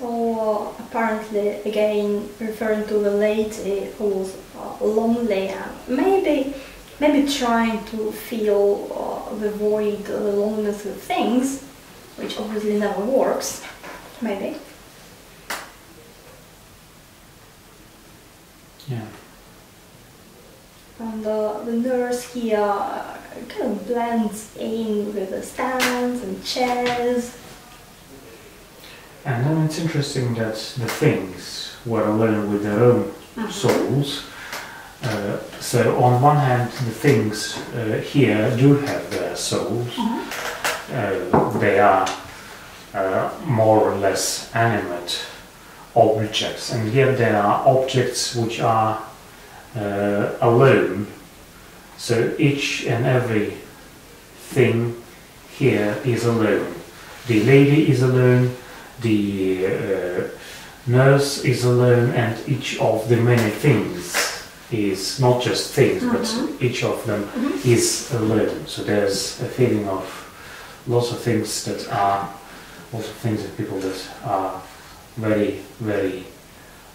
So uh, apparently, again, referring to the lady who was uh, lonely and maybe, maybe trying to feel uh, the void, uh, the loneliness with things, which obviously never works. Maybe. Yeah. And uh, the nurse here uh, kind of blends in with the stands and chairs. And then it's interesting that the things were alone with their own souls. Uh, so on one hand, the things uh, here do have their souls. Uh, they are uh, more or less animate objects, and yet there are objects which are uh, alone. So each and every thing here is alone. The lady is alone, the uh, nurse is alone, and each of the many things is not just things, Mhm. but each of them Mhm. is alone. So there's a feeling of lots of things that are, lots of things and people that are very, very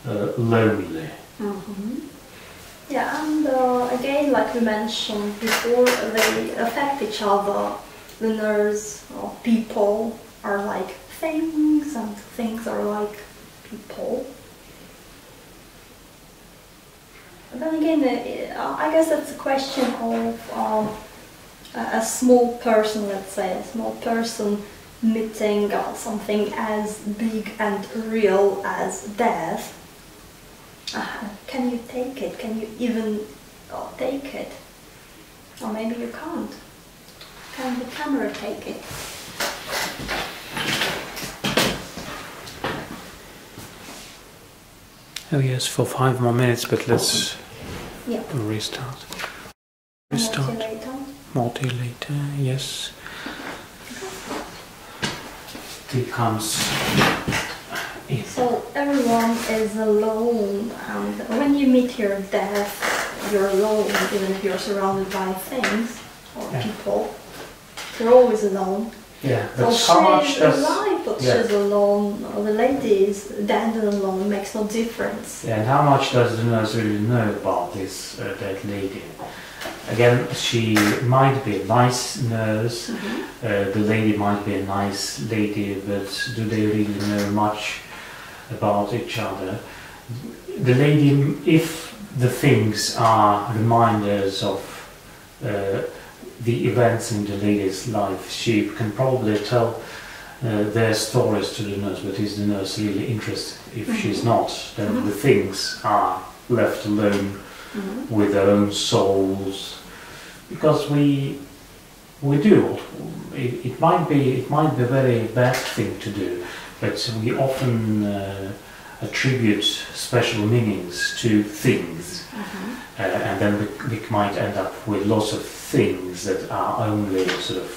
uh, lonely. Yeah, and uh, again, like we mentioned before, they affect each other. The nurse or people are like things, and things are like people. But then again, I guess that's a question of um, a small person, let's say, a small person meeting something as big and real as death. Uh, can you take it? Can you even uh, take it? Or maybe you can't. Can the camera take it? Oh yes, for five more minutes, but let's Yeah. restart. Restart. Multi-later. Multi-later, yes. It comes in. So everyone is alone, and when you meet your death, you're alone, even if you're surrounded by things or Yeah. people. You're always alone. Yeah, but how much does... alive, but yeah. alone. The is dead and alone makes no difference. Yeah, and how much does the nurse really know about this uh, dead lady? Again, she might be a nice nurse, uh, the lady might be a nice lady, but do they really know much about each other? The lady, if the things are reminders of uh, the events in the lady's life, she can probably tell uh, their stories to the nurse, but is the nurse really interested? If she's not, then Mhm. the things are left alone Mhm. with their own souls because we we do it, it might be it might be a very bad thing to do but we often uh, attribute special meanings to things Mhm. uh, and then we, we might end up with lots of things that are only sort of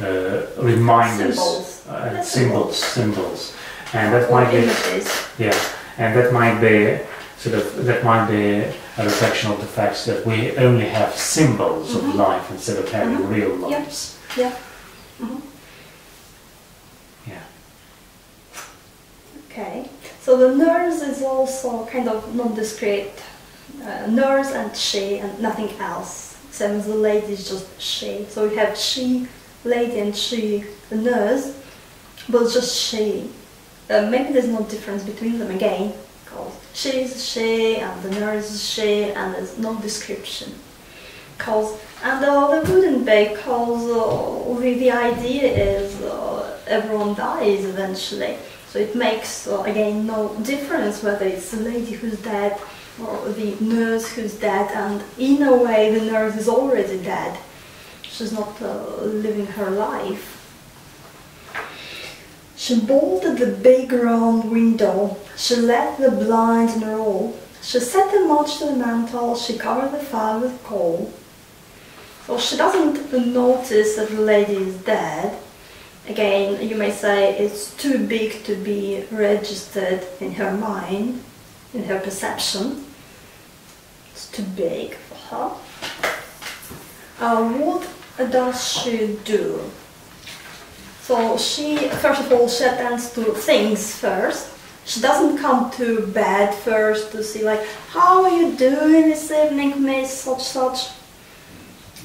uh, reminders Symbols. uh, symbols symbols and that Or might be images. yeah, and that might be sort of that might be a reflection of the fact that we only have symbols of Mhm. life instead of having Mhm. real Yeah. lives. Mhm. Yeah. Okay, so the nurse is also kind of nondescript. Uh, nurse and she and nothing else. Same as the lady is just she. So we have she, lady and she, the nurse, but just she. Uh, maybe there's no difference between them again, because she is she and the nurse is she and there's no description. Cause, and uh, there wouldn't be, because uh, the, the idea is uh, everyone dies eventually. So it makes, uh, again, no difference whether it's the lady who's dead or the nurse who's dead, and in a way, the nurse is already dead. She's not uh, living her life. She bolted the big round window. She let the blinds roll. She set the match to the mantel. She covered the fire with coal. So she doesn't notice that the lady is dead. Again, you may say it's too big to be registered in her mind, in her perception. It's too big for her. Uh, what does she do? So she, first of all, she attends to things first. She doesn't come to bed first to see like, how are you doing this evening, Miss such such.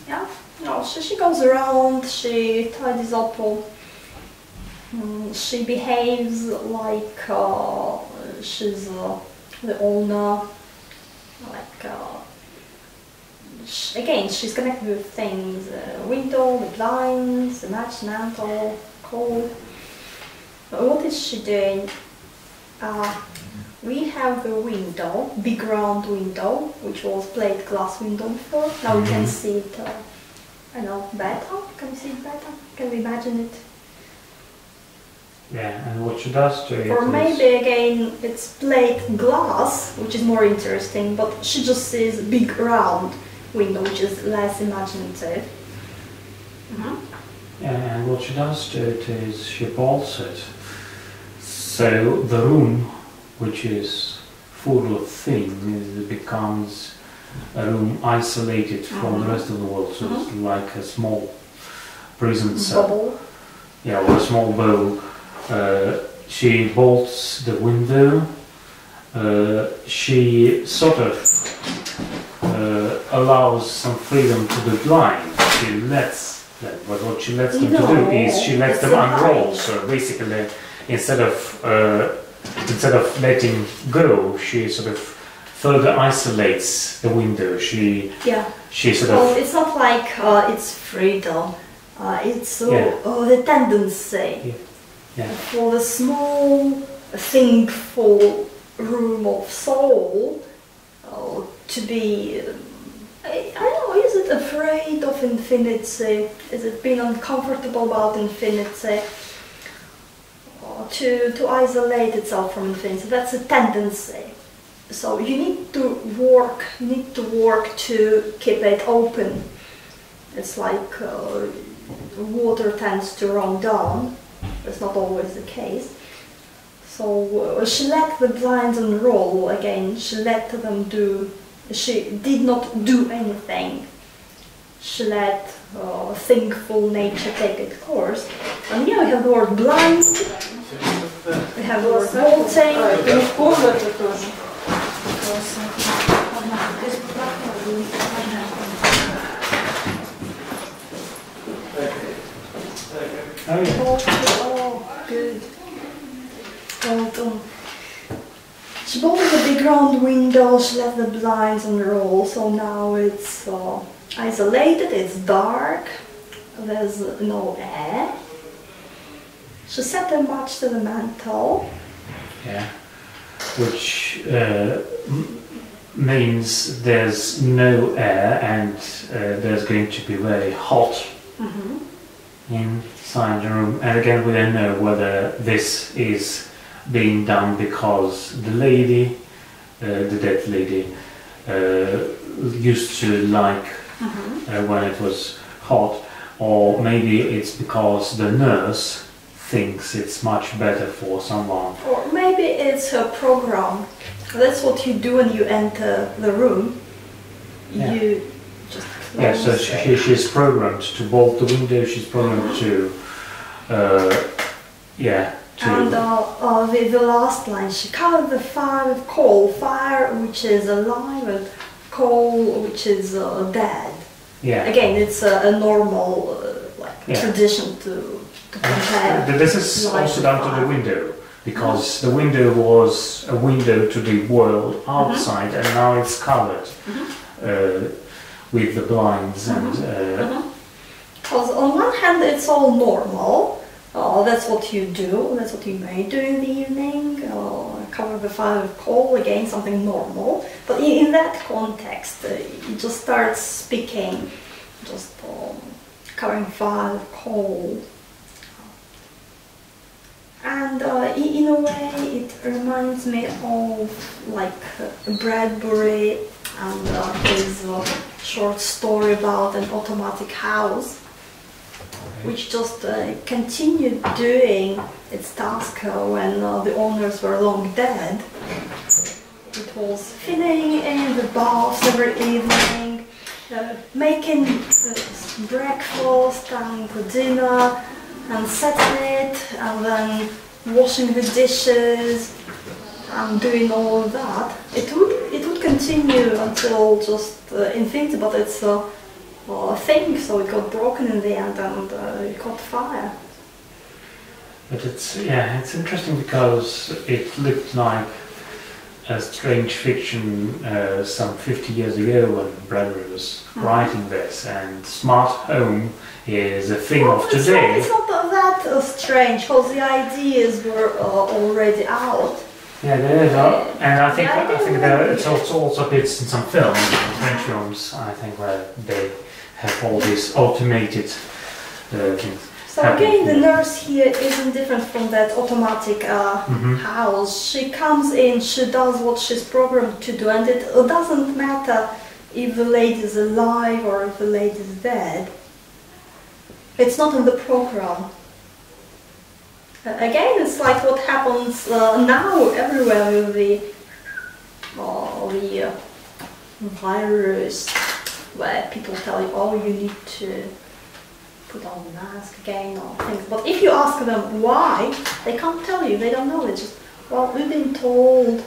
Yeah, no, she, she goes around, she tidies up all. Mm, she behaves like uh, she's uh, the owner, like uh, again, she's connected with things, uh, window, the blinds, the match, mantle. But what is she doing? Uh, we have the window, big round window, which was plate glass window before. Now we can Mhm. see it, uh, I know, better. Can we see it better? Can we imagine it? Yeah, and what she does to it Or maybe again it's plate glass, which is more interesting, but she just sees a big round window, which is less imaginative. Mhm. And what she does to it is she bolts it. So the room, which is full of things, becomes a room isolated from the Mhm. rest of the world. So it's like a small prison cell. Bubble. Yeah, or a small bowl. Uh, she bolts the window. Uh, she sort of uh, allows some freedom to the blind. She lets them, but what she lets them to do is she lets them unroll. So basically, instead of uh, instead of letting go, she sort of further isolates the window. She Yeah. she sort Well, of it's not like uh, it's freedom. Uh, it's uh, Yeah. uh, the tendency Yeah. For the small, thinkful room of soul uh, to be. um, I, don't know, is it afraid of infinity? Is it being uncomfortable about infinity? Or to, to isolate itself from infinity? That's a tendency. So you need to work, need to work to keep it open. It's like uh, water tends to run down. That's not always the case. So uh, she let the blinds unroll again. She let them do. She did not do anything. She let uh, thinkful nature take its course. And here we have the word blind. We have the word bolting. Oh yeah. Oh, good. Well done. She bolted the big round window, she left the blinds unroll, so now it's uh, isolated, it's dark, there's no air. She set a match to the mantle. Yeah. Which uh, means there's no air and uh, there's going to be very hot inside the room. And again, we don't know whether this is being done because the lady, uh, the dead lady, uh, used to like uh, when it was hot, or maybe it's because the nurse thinks it's much better for someone. Or maybe it's a program. That's what you do when you enter the room. Yeah. You just Yeah, so she, she's programmed to bolt the window. She's programmed to, uh, yeah. And uh, uh, the, the last line, she covered the fire with coal, fire which is alive and coal which is uh, dead. yeah. Again, it's a, a normal uh, like Yeah. tradition to, to compare. This is also down to the window because the window was a window to the world outside, and now it's covered uh, with the blinds and. Uh, Because on one hand, it's all normal. Uh, that's what you do. That's what you may do in the evening. Uh, cover the fire with coal again, something normal. But in, that context, uh, you just start speaking, just um, covering fire with coal. And uh, in a way, it reminds me of like Bradbury and uh, his uh, short story about an automatic house which just uh, continued doing its task uh, when uh, the owners were long dead. It was filling in the baths every evening, uh, making breakfast and dinner, and setting it, and then washing the dishes, and doing all that. It would it would continue until just uh, but it's uh, well, a thing, so it got broken in the end and uh, it caught fire. But it's yeah, it's interesting because it looked like a strange fiction uh, some 50 years ago when Bradbury was Mhm. writing this, and smart home is a thing Well, of it's not, today. it's not that uh, strange because the ideas were uh, already out. Yeah, there is, uh, and I think I I think there it's also also bits in some films, French films. I think where they have all these automated uh, things. So again, the nurse here isn't different from that automatic uh, Mhm. house. She comes in, she does what she's programmed to do, and it doesn't matter if the lady's alive or if the lady's dead. It's not in the program. Again, it's like what happens uh, now everywhere with the, uh, the uh, virus, where people tell you, oh, you need to put on a mask again or things. But if you ask them why, they can't tell you. They don't know. It's just, well, we've been told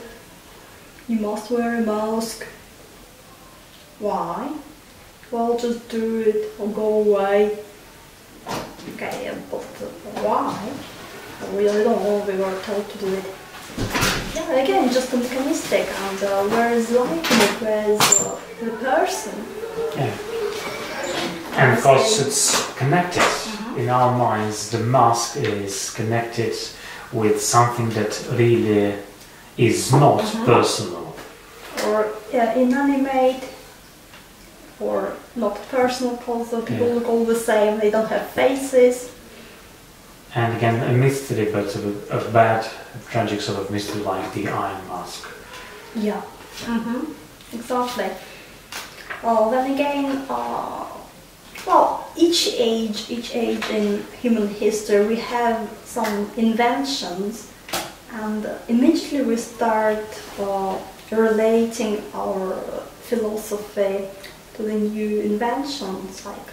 you must wear a mask. Why? Well, just do it or go away. Okay, but why? We really don't know. We were told to do it. Yeah, again, just a mechanistic. And uh, where is life? Where is uh, the person? Yeah. And of course, it's connected. In our minds, the mask is connected with something that really is not personal. or uh, inanimate or not personal because the people Yeah. look all the same, they don't have faces. And again, a mystery, but a, a bad, tragic sort of mystery like the Iron Mask. Yeah. Mm-hmm. Exactly. Well, then again, uh, well, each age, each age in human history, we have some inventions, and immediately we start uh, relating our philosophy to the new inventions, like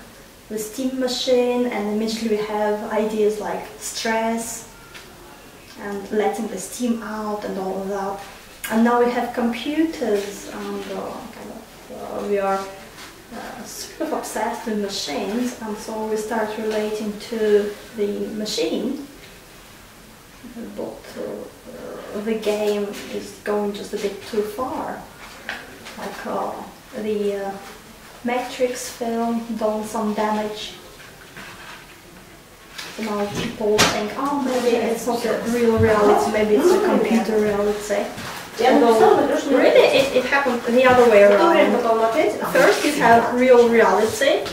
the steam machine, and immediately we have ideas like stress and letting the steam out and all of that. And now we have computers and uh, we are uh, sort of obsessed with machines and so we start relating to the machine. But uh, the game is going just a bit too far. Like uh, the uh, Matrix film done some damage. So now people think, oh maybe it's not a real reality, maybe it's a computer reality. Really, it, it happened the other way around. First, you have real reality,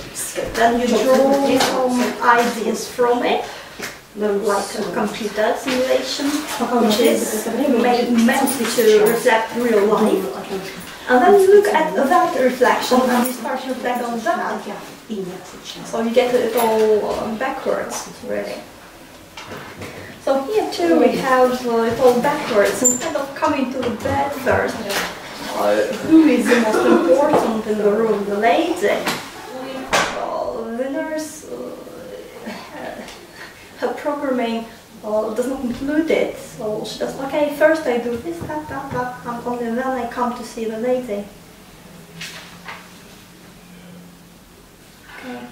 then you draw some ideas from it, like a computer simulation, which is meant to reflect real life. And then you look at that reflection and you start to reflect on that. So you get it all um, backwards, really. So here too we have uh, it all backwards. Instead of coming to the bed first, uh, who is the most important in the room? The lady. The nurse, uh, her programming uh, does not include it. So she does, okay, first I do this, that, that, that, and only then I come to see the lady. Okay.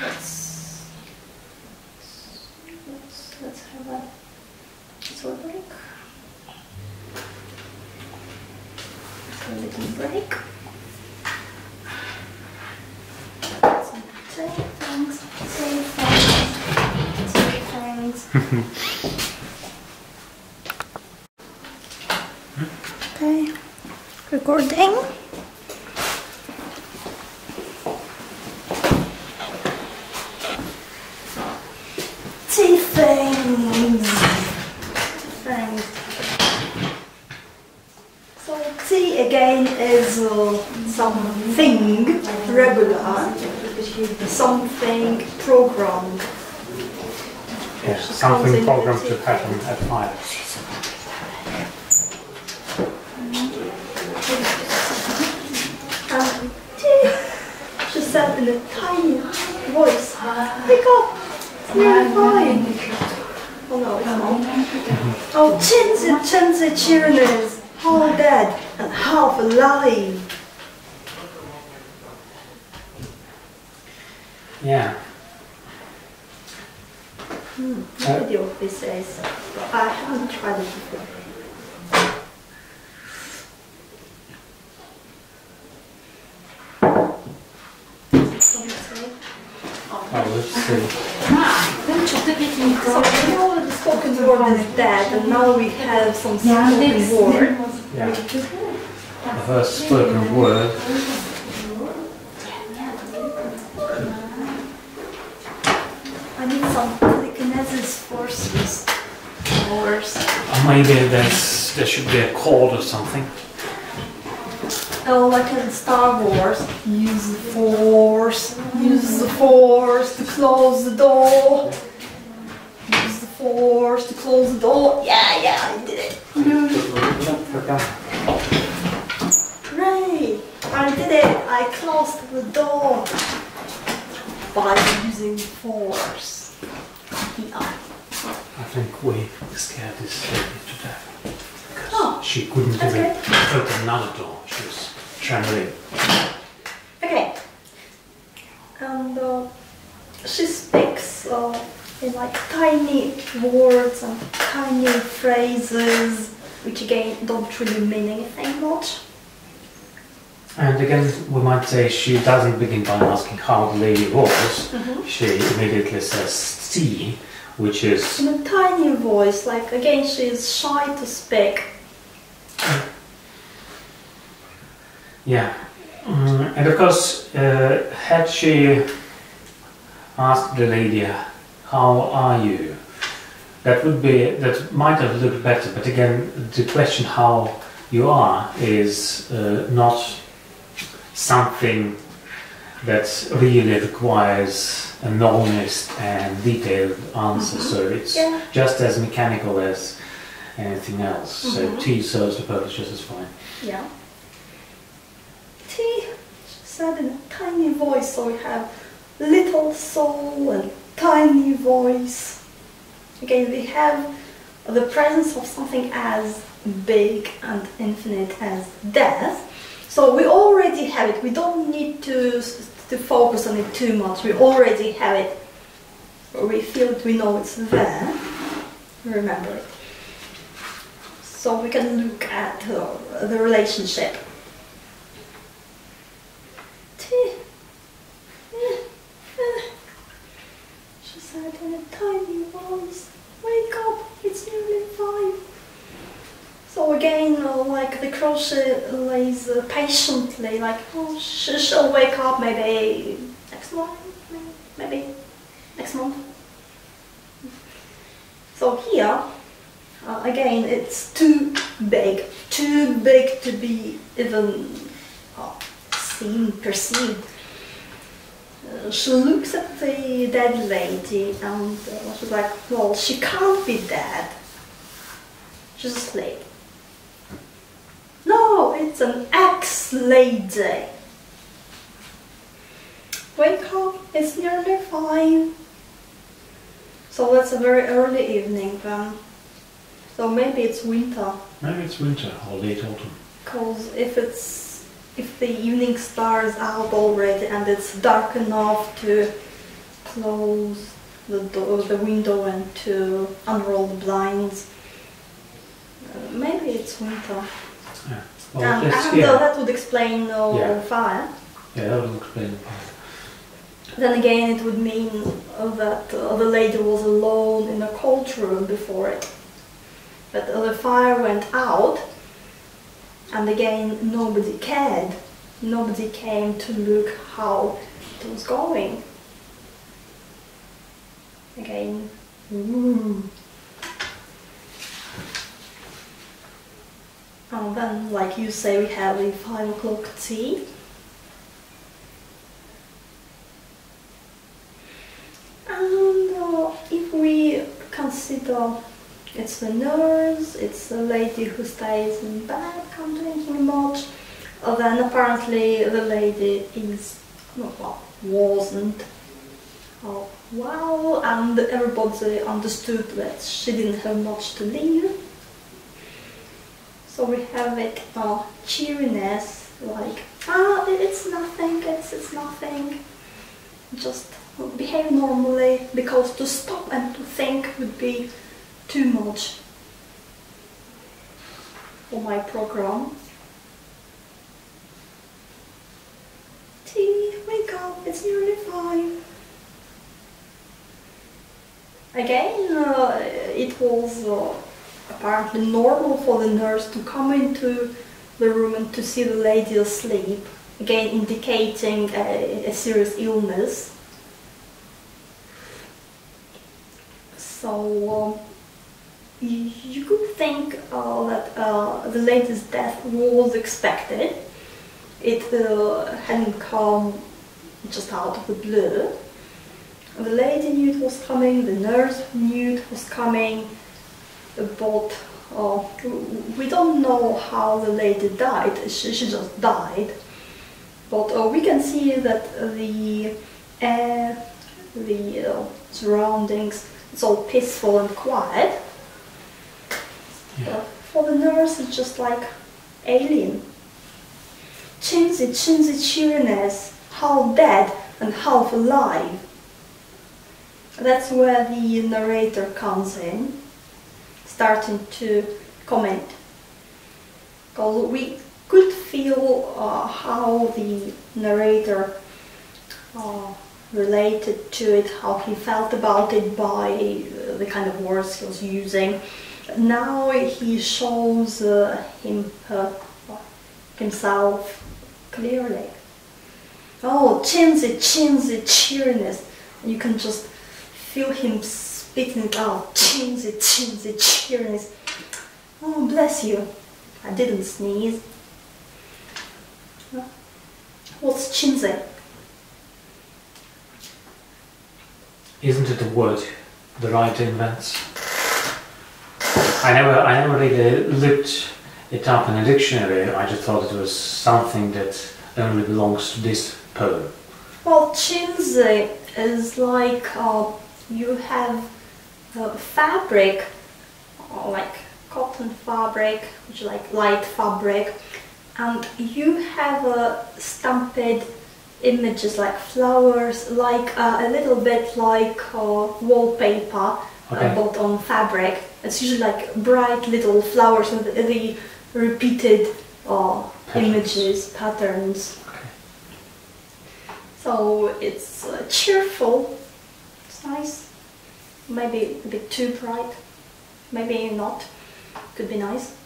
Let's let's let's have a a break. A little break. Some tea, things, tea, things, tea, things. Okay, recording. Tea things. Things. So tea again is uh, something regular, something programmed. Yeah, something programmed to happen at five. And tea, she said in a tiny voice, wake up, you're fine. Oh no, it's not. Oh, Chintzy, Chintzy cheeriness, half dead and half alive. Yeah. Hmm, Uh, what video this is. I haven't tried it before. Okay. Oh, let's see. So we know the spoken word is dead, and now we have some spoken word. Yeah. The first spoken word. I need some telekinesis forces. Force. Or maybe there's there should be a chord or something. Oh, like in Star Wars. Use the force. Use the force to close the door. Use the force to close the door. Yeah, yeah, I did it. Hooray! I did it. I closed the door by using force. Yeah. I think we scared this lady to death. Because Oh, she couldn't that's even open another door. She was trembling. Okay. And uh, she speaks uh, in like tiny words and tiny phrases, which again don't really mean anything much. And again, we might say she doesn't begin by asking how the lady was. She immediately says see, which is In a tiny voice, like again, she is shy to speak. Yeah. Mm, and of course, uh, had she asked the lady, "How are you?" That would be that might have looked better. But again, the question "How you are" is uh, not something that really requires an honest and detailed answer. So it's Yeah. just as mechanical as anything else. So Mhm. T serves the purpose just as fine. Yeah. She said in a tiny voice, so we have little soul and tiny voice. Again, we have the presence of something as big and infinite as death. So we already have it. We don't need to to focus on it too much. We already have it. We feel it. We know it's there. Remember it. So we can look at uh, the relationship. She said in a tiny voice, "Wake up! It's nearly five. So again, uh, like the crochet lays uh, patiently, like oh, sh- she'll wake up maybe next may- maybe next month. So here, uh, again, it's too big, too big to be even uh, seen, perceived. Uh, she looks at the dead lady and uh, she's like, well, she can't be dead. She's asleep. No, it's an ex-lady. Wake up, it's nearly five. So that's a very early evening then. So maybe it's winter. Maybe it's winter or late autumn. Because if it's if the evening star is out already and it's dark enough to close the door, the window and to unroll the blinds, uh, maybe it's winter. Yeah. Well, and let's, and, uh, yeah. that would explain uh, Yeah. fire. yeah, that will explain the part. Then again, it would mean uh, that uh, the lady was alone in a cold room before it. But uh, the fire went out, and again, nobody cared. Nobody came to look how it was going. Again. And then, like you say, we have the five o'clock tea. And uh, if we consider it's the nurse, it's the lady who stays in bed, can't anything much, then apparently the lady is, well, wasn't well, and everybody understood that she didn't have much to leave. So we have it uh, cheeriness, like, ah, it's nothing, it's, it's nothing. Just behave normally, because to stop and to think would be too much for my program. Tea, wake up, it's nearly five. Again, uh, it was uh, apparently normal for the nurse to come into the room and to see the lady asleep, again indicating a, a serious illness. So um, you, could think uh, that uh, the lady's death was expected. It uh, hadn't come just out of the blue. The lady knew it was coming, the nurse knew it was coming, but uh, we don't know how the lady died. She, she just died. But uh, we can see that the air, the uh, surroundings, it's all peaceful and quiet. Yeah. But for the nurse, it's just like alien. Chintzy, chintzy cheeriness, half dead and half alive. That's where the narrator comes in, starting to comment. Because we could feel uh, how the narrator uh, related to it, how he felt about it by uh, the kind of words he was using. Now he shows uh, him uh, himself clearly. Oh, Chintzy, Chintzy, cheeriness. You can just feel him speaking it out. Chintzy, Chintzy, cheeriness. Oh, bless you. I didn't sneeze. What's Chintzy? Isn't it a word the writer invents? I never, I never really looked it up in a dictionary. I just thought it was something that only belongs to this poem. Well, Chintzy is like uh, you have a fabric, uh, like cotton fabric, which is like light fabric, and you have a stamped images like flowers, like uh, a little bit like uh, wallpaper Okay. uh, but on fabric. It's usually like bright little flowers with the repeated uh, Patterns. images, patterns. Okay. So it's uh, cheerful. It's nice. Maybe a bit too bright. Maybe not. Could be nice.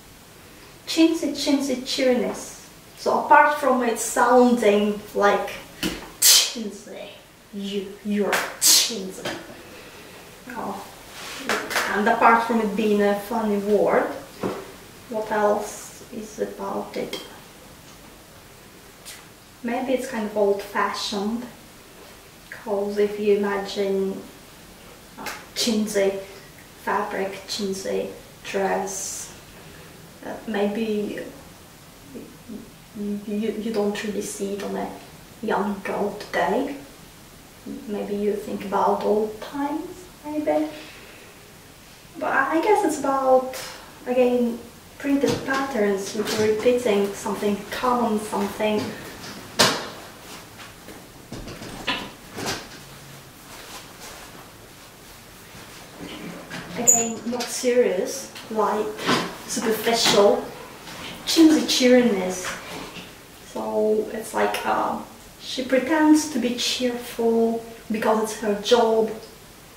Chintzy, chintzy cheeriness. So apart from it sounding like chintzy, you, you're chintzy. Oh. And apart from it being a funny word, what else is about it? Maybe it's kind of old fashioned. Because if you imagine uh, chintzy fabric, chintzy dress, uh, maybe you, you don't really see it on a young girl today. Maybe you think about old times, maybe. But I guess it's about, again, printed patterns, which are repeating something common, something again not serious, like superficial, chintzy cheeriness. So it's like uh, she pretends to be cheerful because it's her job.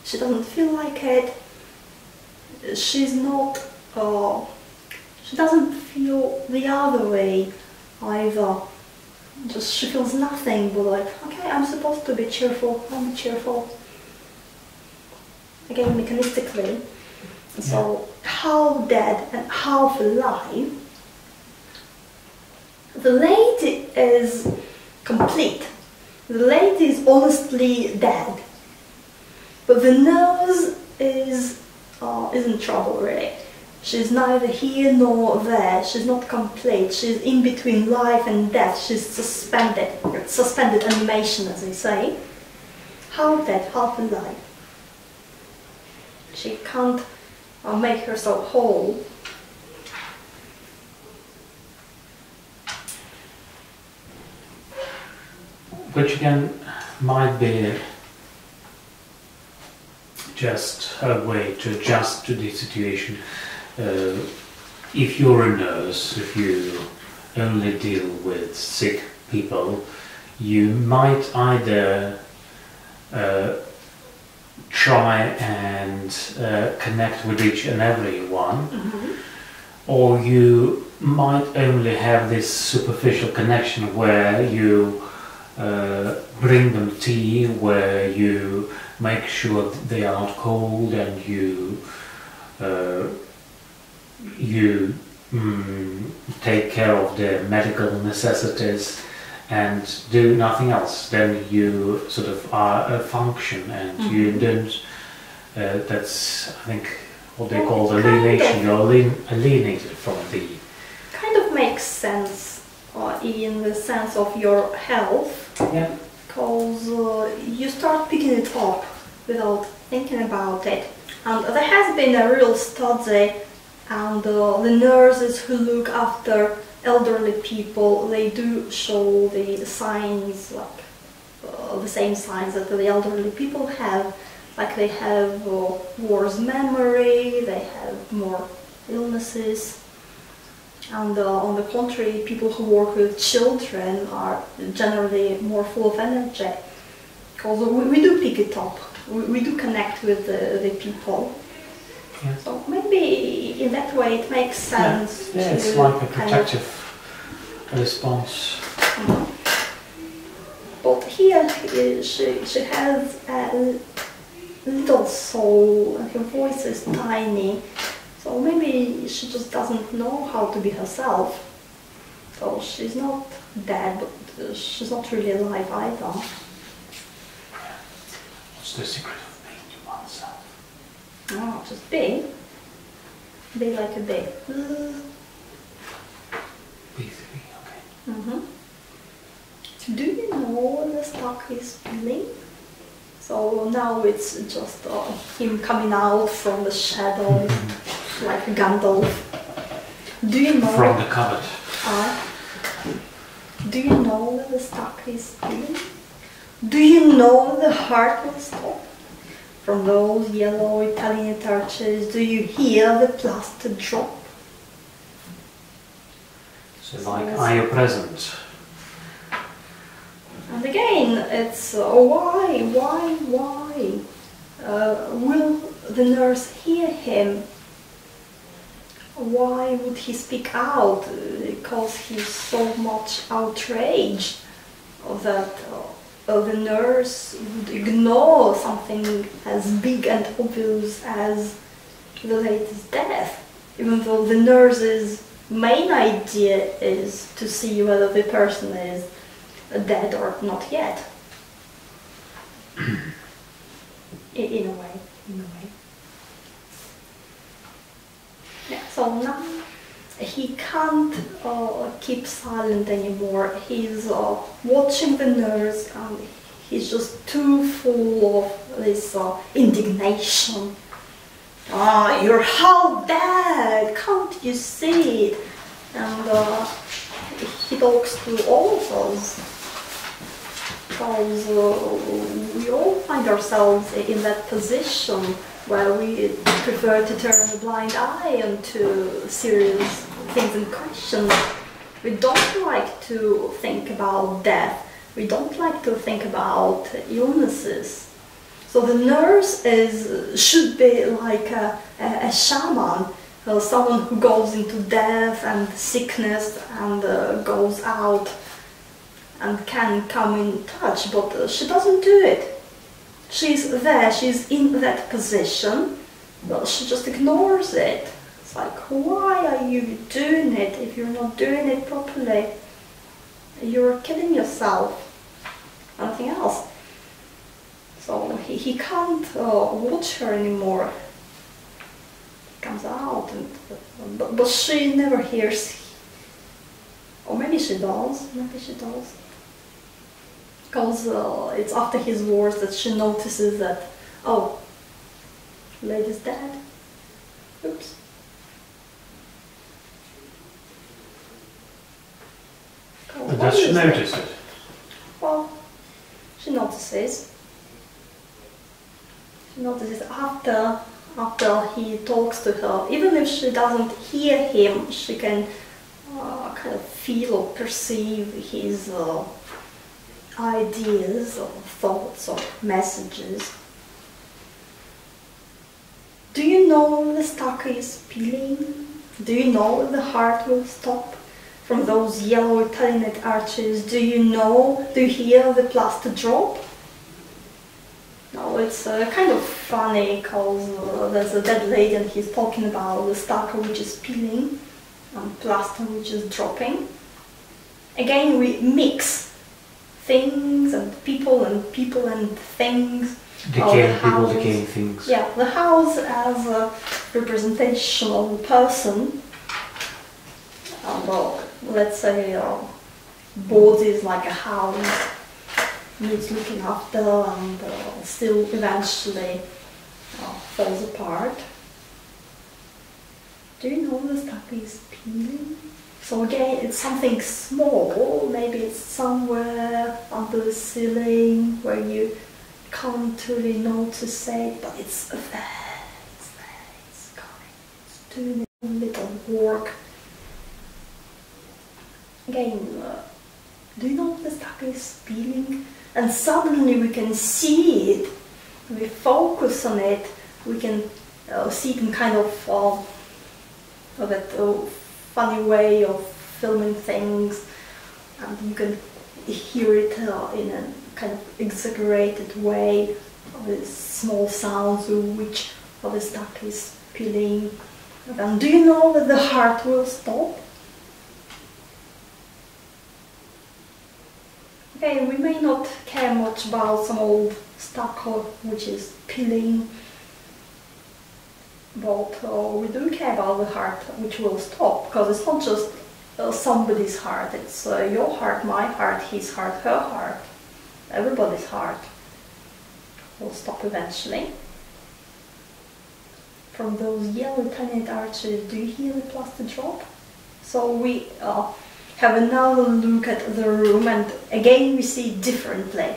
She doesn't feel like it. She's not. Uh, she doesn't feel the other way either. Just she feels nothing but like, okay, I'm supposed to be cheerful. I'm cheerful. Again, mechanistically. So half dead and half alive. The lady is complete. The lady is honestly dead. But the nurse is is in trouble really. She's neither here nor there. She's not complete. She's in between life and death. She's suspended. Suspended animation, as they say. Half dead, half alive. She can't uh, make herself whole. Which again might be just a way to adjust to the situation. Uh, if you're a nurse, if you only deal with sick people, you might either uh, try and uh, connect with each and every one, or you might only have this superficial connection where you uh, bring them tea, where you make sure they are not cold, and you uh, you mm, take care of their medical necessities and do nothing else. Then you sort of are a function, and you Mhm. don't. Uh, that's I think what they Well, call alienation. You're alien- alienated from the Kind of makes sense uh, in the sense of your health. yeah. because uh, you start picking it up without thinking about it. And there has been a real study, and uh, the nurses who look after elderly people, they do show the signs, like uh, the same signs that the elderly people have. Like they have uh, worse memory, they have more illnesses. And uh, on the contrary, people who work with children are generally more full of energy. Because we, we do pick it up, we, we do connect with the, the people. Yeah. So maybe in that way it makes sense. Yeah, it's to like a kind of- protective response. Mhm. But here she, she has a little soul and her voice is tiny. So maybe she just doesn't know how to be herself. So she's not dead, but uh, she's not really alive either. What's the secret of being to oneself? Oh, just be. Be like a bee. Be three, okay. Mm-hmm. Do you know the stock is feeling? So now it's just uh, him coming out from the shadow like a Gandalf. Do you know? From the cupboard. Uh, do you know where the stock is feeling? Do you know the heart will stop? From those yellow Italianate arches, do you hear the plaster drop? So like, are you present? And again, it's uh, why, why, why? Uh, will the nurse hear him? Why would he speak out? Because he's so much outraged that uh, the nurse would ignore something as big and obvious as the lady's death, even though the nurse's main idea is to see whether the person is dead or not yet. in, in a way, in a way. Yeah, so now he can't uh, keep silent anymore. He's uh, watching the nurse and he's just too full of this uh, indignation. Ah, you're how bad! Can't you see it? And uh, he talks to all of us because uh, we all find ourselves in that position where we prefer to turn a blind eye onto serious things and questions. We don't like to think about death. We don't like to think about illnesses. So the nurse is should be like a, a, a shaman, uh, someone who goes into death and sickness and uh, goes out and can come in touch, but uh, she doesn't do it. She's there, she's in that position, but she just ignores it. It's like, why are you doing it if you're not doing it properly? You're killing yourself. Nothing else. So he, he can't uh, watch her anymore. He comes out, and, but, but she never hears. Or maybe she does, maybe she does. Because uh, it's after his words that she notices that, oh, lady's dead. Oops. Oh, does she notice it? Well, she notices. She notices after after he talks to her. Even if she doesn't hear him, she can uh, kind of feel or perceive his uh, ideas or thoughts or messages. Do you know the stock is peeling? Do you know the heart will stop from those yellow Italian arches? Do you know, do you hear the plaster drop? No, it's uh, kind of funny because uh, there's a dead lady and he's talking about the stucco which is peeling and plaster which is dropping. Again, we mix things and people and people and things. Decaying the people, things. Yeah, the house as a representation of the person. Uh, well, let's say uh, body is like a house, needs looking after and uh, still eventually uh, falls apart. Do you know this stuff is peeling? So again, it's something small, maybe it's somewhere under the ceiling where you can't really notice it, but it's there, it's there, it's coming, it's doing a little work. again, uh, do you know the stuck is peeling? And suddenly we can see it. We focus on it. We can uh, see it in kind of uh, of that uh, funny way of filming things, and you can hear it uh, in a kind of exaggerated way with small sounds which of the stuck is peeling. And do you know that the heart will stop? Okay, we may not care much about some old stucco which is peeling, but uh, we do care about the heart which will stop because it's not just uh, somebody's heart, it's uh, your heart, my heart, his heart, her heart, everybody's heart will stop eventually. From those yellow tiny arches, do you hear the plaster drop? So we uh, have another look at the room and again we see differently.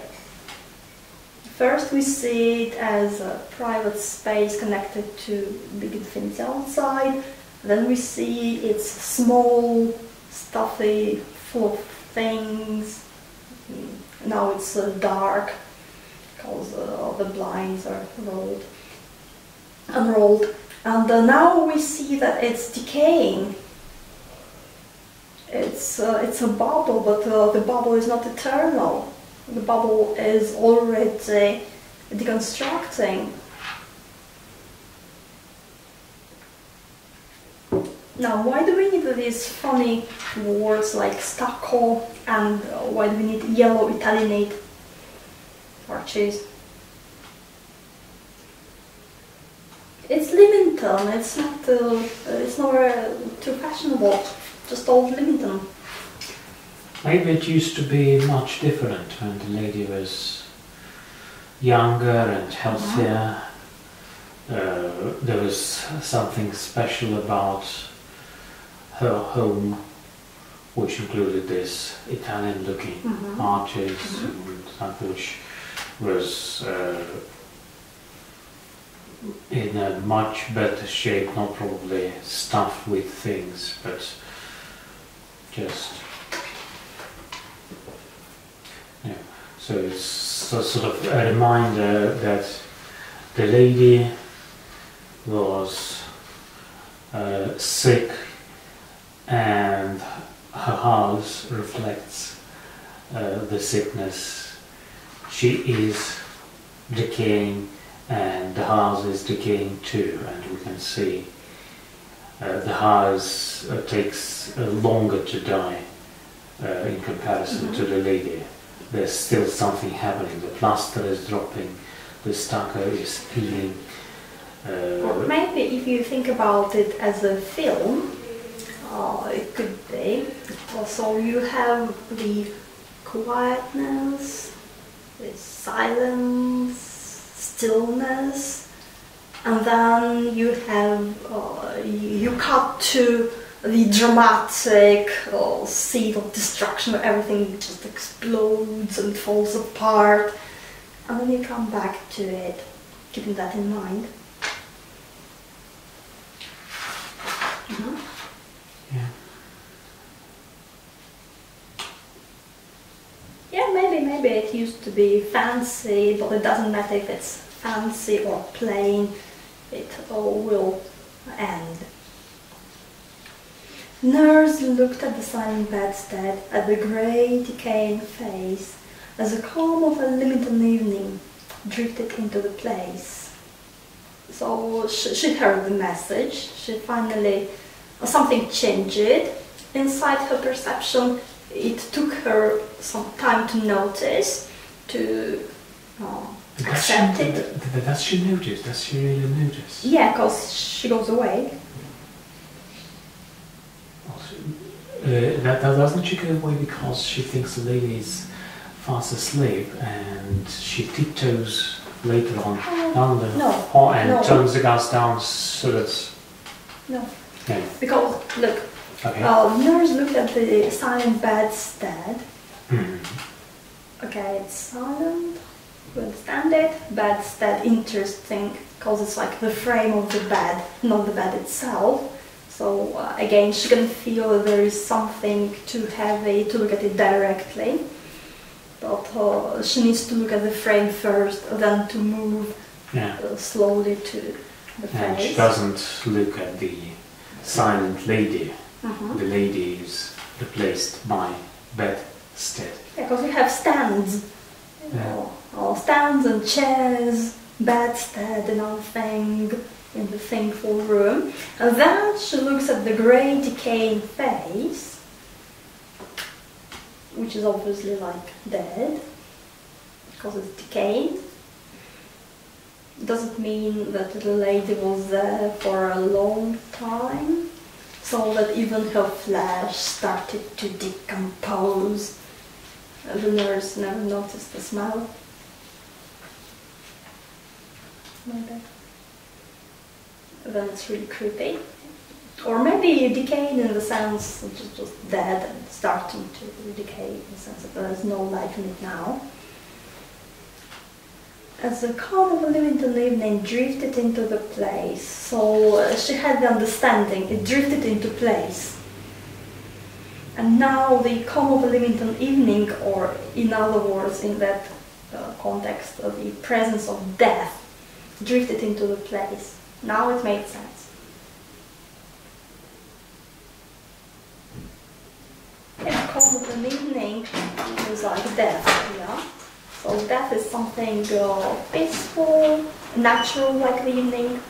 First we see it as a private space connected to big infinity outside. Then we see it's small, stuffy, full of things. Now it's uh, dark because uh, the blinds are rolled, unrolled. And uh, now we see that it's decaying. It's, uh, it's a bubble, but uh, the bubble is not eternal. The bubble is already deconstructing. Now, why do we need these funny words like stucco and uh, why do we need yellow Italianate arches? It's Leamington. It's not. Uh, it's not uh, too fashionable. Just old Leamington. Maybe it used to be much different when the lady was younger and healthier. Uh, there was something special about her home, which included this Italian-looking Mhm. arches and that which was uh, in a much better shape, not probably stuffed with things, but just yeah. So it's so, sort of a reminder that the lady was uh, sick and her house reflects uh, the sickness. She is decaying and the house is decaying too and we can see uh, the house uh, takes uh, longer to die uh, in comparison to the lady. There's still something happening. The plaster is dropping, the stucco is peeling. Uh, maybe if you think about it as a film, uh, it could be. Also, you have the quietness, the silence, stillness, and then you have uh, you cut to the dramatic uh, scene of destruction where everything just explodes and falls apart, and then you come back to it, keeping that in mind. Mhm. yeah. Yeah, maybe, maybe it used to be fancy, but it doesn't matter if it's fancy or plain, it all will end. Nurse looked at the silent bedstead, at the grey, decaying face, as the calm of a Leamington evening drifted into the place. So she, she heard the message, she finally, something changed inside her perception it took her some time to notice, to uh, accept she, it. does she notice? Does she really notice? Yeah, because she goes away. Uh, that, that doesn't she go away because she thinks the lady is fast asleep and she tiptoes later on down the No, hall and no. turns the gas down so that No, yeah, because look, okay. uh, nurse looked at the silent bedstead. Hmm. Okay, it's silent. We understand it. Bedstead, interesting, because it's like the frame of the bed, not the bed itself. So uh, again, she can feel there is something too heavy to look at it directly. But uh, she needs to look at the frame first, then to move Yeah. uh, slowly to the And she doesn't look at the silent lady. Mhm. The lady is replaced by bedstead. Yeah, because we have stands, Yeah. or stands and chairs, bedstead and everything in the thankful room. And then she looks at the grey decaying face, which is obviously like dead, because it's decaying. Doesn't mean that the lady was there for a long time, so that even her flesh started to decompose. The nurse never noticed the smell. Maybe. Then it's really creepy. Or maybe decaying in the sense of just, just dead and starting to decay in the sense that there is no life in it now. As the calm of a Leamington evening drifted into the place, so uh, she had the understanding, it drifted into place. And now the calm of a Leamington evening, or in other words, in that uh, context, uh, the presence of death, drifted into the place. Now it made sense. Calm of an evening is like death, yeah. So death is something uh, peaceful, natural, like the evening,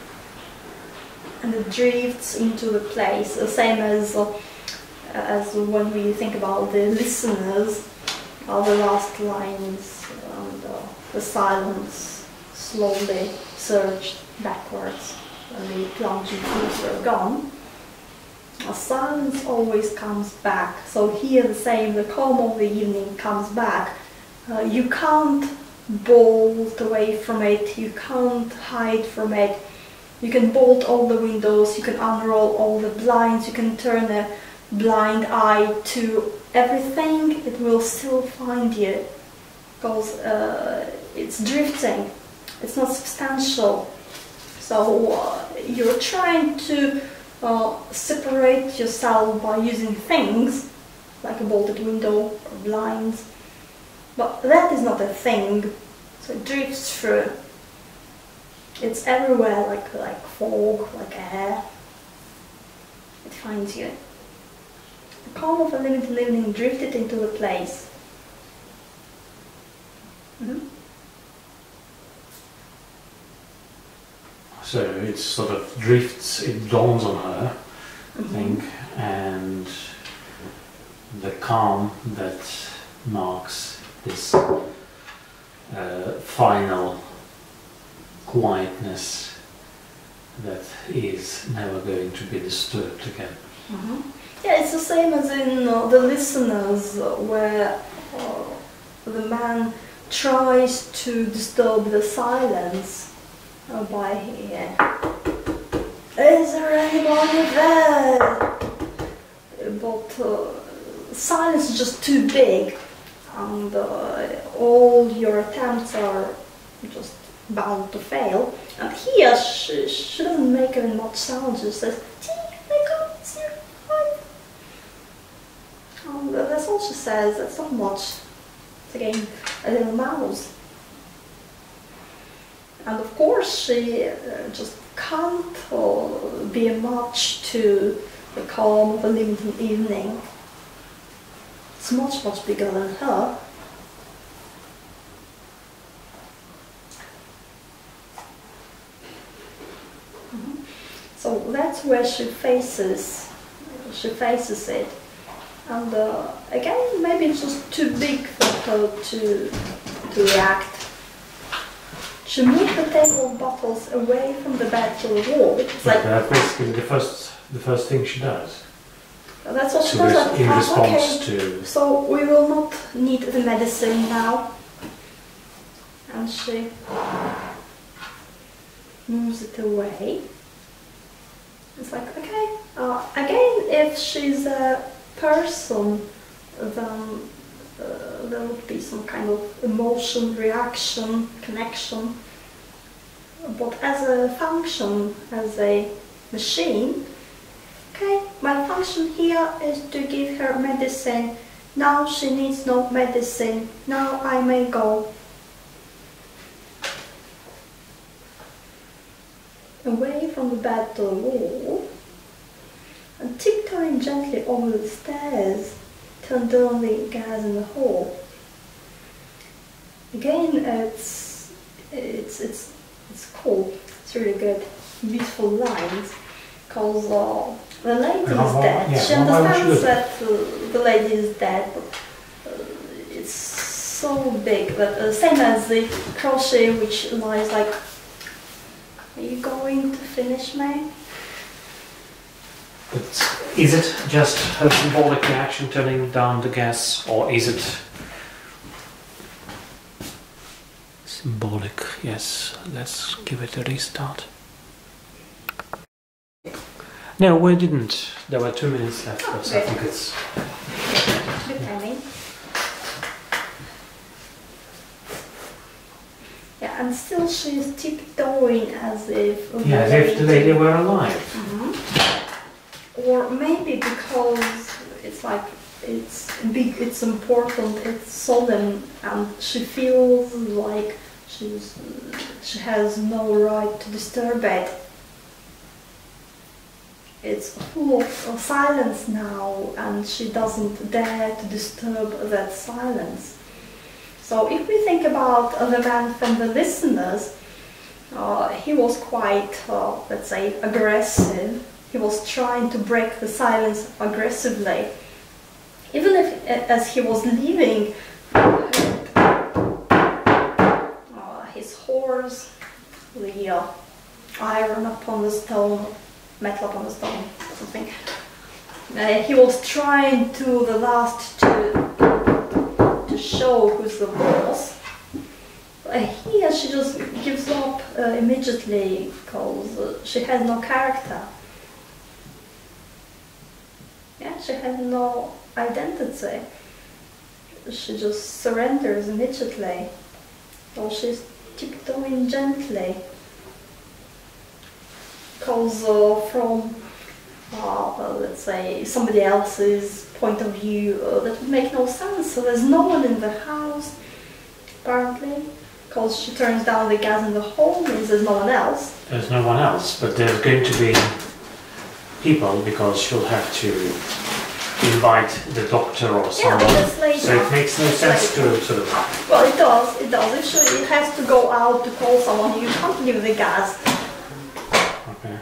and it drifts into the place, the same as. Uh, as when we think about the listeners, all the last lines and uh, the silence slowly surged backwards when the plunging keys were gone. A silence always comes back. So here the same, the calm of the evening comes back. Uh, you can't bolt away from it, you can't hide from it. You can bolt all the windows, you can unroll all the blinds, you can turn a blind eye to everything, it will still find you because uh, it's drifting, it's not substantial. So uh, you're trying to uh, separate yourself by using things like a bolted window or blinds, but that is not a thing, so it drifts through. It's everywhere like, like fog, like air. It finds you. The calm of a Leamington evening drifted into the place. Mhm. So it sort of drifts, it dawns on her, I think, and the calm that marks this uh, final quietness that is never going to be disturbed again. Mhm. Yeah, it's the same as in uh, the listeners, where uh, the man tries to disturb the silence uh, by uh, Is there anybody there? But uh, silence is just too big, and uh, all your attempts are just bound to fail. And here, she, she doesn't make even much sound, she says, "Gee, I can't. And uh, that's all she says, that's not much. It's again a little mouse. And of course, she uh, just can't uh, be much to the calm of a Leamington evening. It's much, much bigger than her. So that's where she faces, she faces it. And uh, again, maybe it's just too big for her to, to react. She moved the table of bottles away from the bed to the wall. It's like, that's basically the first, the first thing she does. that's what she So does. like, in "Ah, response okay, to so we will not need the medicine now. And she moves it away. It's like, okay, uh, again, if she's a person, then uh, there would be some kind of emotion, reaction, connection. But as a function, as a machine, Okay, my function here is to give her medicine. Now she needs no medicine. Now I may go. Away from the bed to the wall and tiptoeing gently over the stairs, on the gas in the hall. Again, it's it's it's it's cool. It's really good, beautiful lines. Because uh, the lady is dead. yeah, she why- why she understands that uh, the lady is dead, but uh, it's so big that uh, same as the crochet, which lies like. Are you going to finish, May? But is it just a symbolic reaction turning down the gas, or is it symbolic? Yes, let's give it a restart. No, we didn't. There were two minutes left, but I Okay. think it's Good timing. Yeah, and still she's tiptoeing as if. yeah, as if the lady were alive. Mhm. Or maybe because it's like it's big, it's important, it's solemn, and she feels like she's she has no right to disturb it. It's full of silence now, and she doesn't dare to disturb that silence. So if we think about the man from the listeners, uh, he was quite, uh, let's say, aggressive. He was trying to break the silence aggressively. Even if, as he was leaving, uh, his horse, the uh, iron upon the stone, metal upon the stone, something. Uh, he was trying to the last to to show who's the boss. Uh, here she just gives up uh, immediately because uh, she has no character. Yeah, she has no identity. She just surrenders immediately. So she's tiptoeing gently. Because uh, from, uh, uh, let's say, somebody else's point of view, uh, that would make no sense. So there's no one in the house, apparently. Because she turns down the gas in the hall, means there's no one else. There's no one else, but there's going to be people because she'll have to invite the doctor or someone. but that's later. So it makes no sense later. to sort of. Well, it does, it does. If she has to go out to call someone, you can't leave the gas. Okay.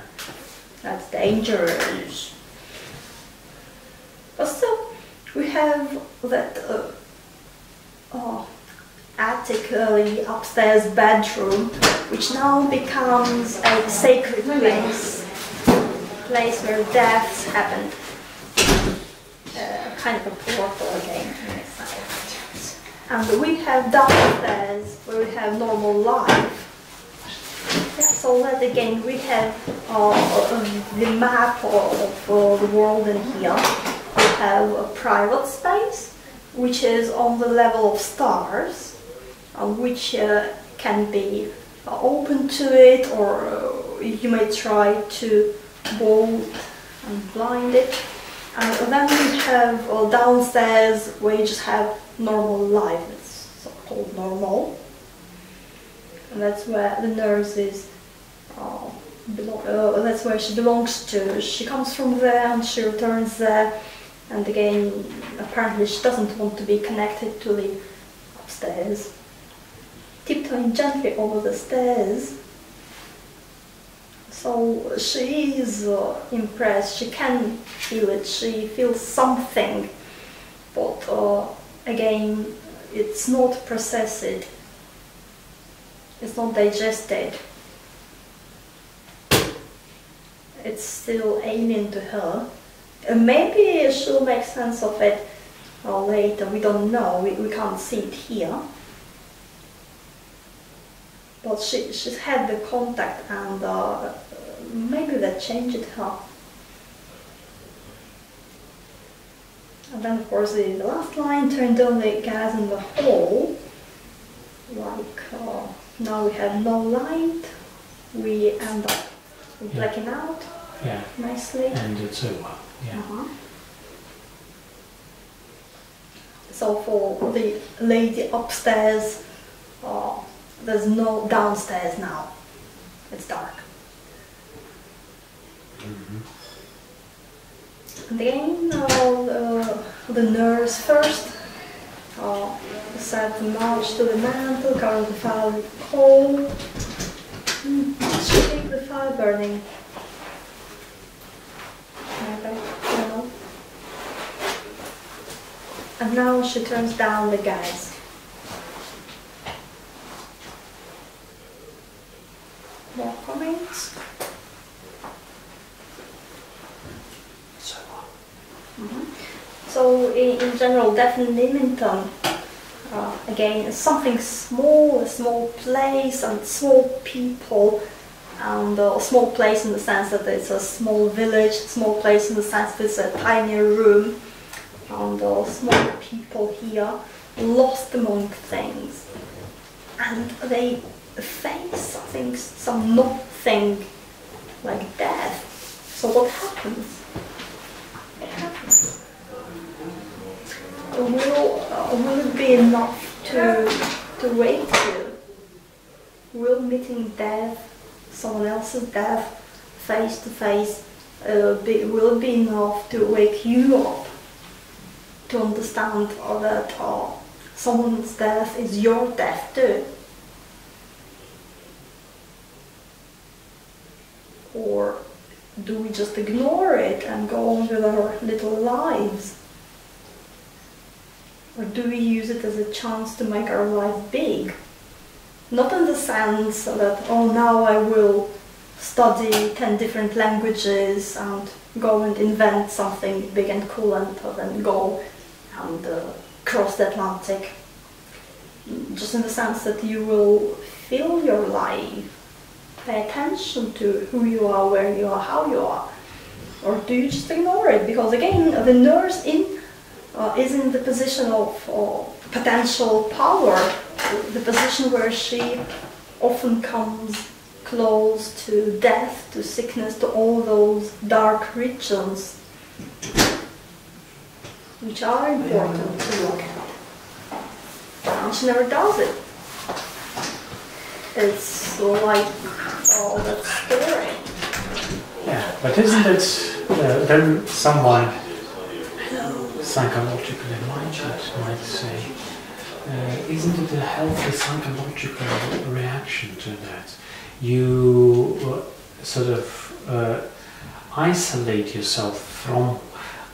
That's dangerous. But still, we have that uh, oh, attic, uh, the upstairs bedroom, which now becomes a sacred place, place where deaths happen. Uh, kind of a portal again. And we have downstairs where we have normal life. So that again we have uh, the map of the world in here. We have a private space which is on the level of stars, uh, which uh, can be open to it or uh, you may try to bolt and blind it. And then we have uh, downstairs where you just have normal life, it's so-called normal. And that's where the nurse is, uh, uh, that's where she belongs to. She comes from there and she returns there. And again, apparently she doesn't want to be connected to the upstairs. Tiptoeing gently over the stairs. So she is uh, impressed, she can feel it, she feels something, but uh, again, it's not processed, it's not digested. It's still alien to her. And maybe she'll make sense of it uh, later, we don't know, we, we can't see it here. But she, she's had the contact and uh, maybe that changed her. And then of course the, the last line turned on the gas in the hall. Like uh, now we have no light, we end up blacking out. Yeah, nicely. and it's over. Yeah. Uh-huh. So for the lady upstairs, uh, there's no downstairs now. It's dark. Again, uh, the, nurse first uh, said to march to the mantle, cover the fire with coal, mm, keep the fire burning. Okay. And now she turns down the gas. More comments? So, So in, in general, Death in Leamington, uh, again, something small, a small place and small people, and uh, a small place in the sense that it's a small village, small place in the sense that it's a tiny room, and uh, small people here, lost among things, and they face something, some nothing like death. So what happens? It happens? Will, uh, will it be enough to, to wake you? Will meeting death, someone else's death, face to face, uh, be, will it be enough to wake you up? To understand that uh, someone's death is your death too? Or do we just ignore it and go on with our little lives? Or do we use it as a chance to make our life big? Not in the sense that, oh, now I will study 10 different languages and go and invent something big and cool and then go and uh, cross the Atlantic. Just in the sense that you will fill your life, pay attention to who you are, where you are, how you are. Or do you just ignore it? Because again, the nurse in uh, is in the position of uh, potential power, the position where she often comes close to death, to sickness, to all those dark regions which are important to look at. And she never does it. It's like all that story. yeah, but isn't it uh, then someone psychological enlightenment might say, uh, isn't it a healthy psychological reaction to that? You uh, sort of uh, isolate yourself from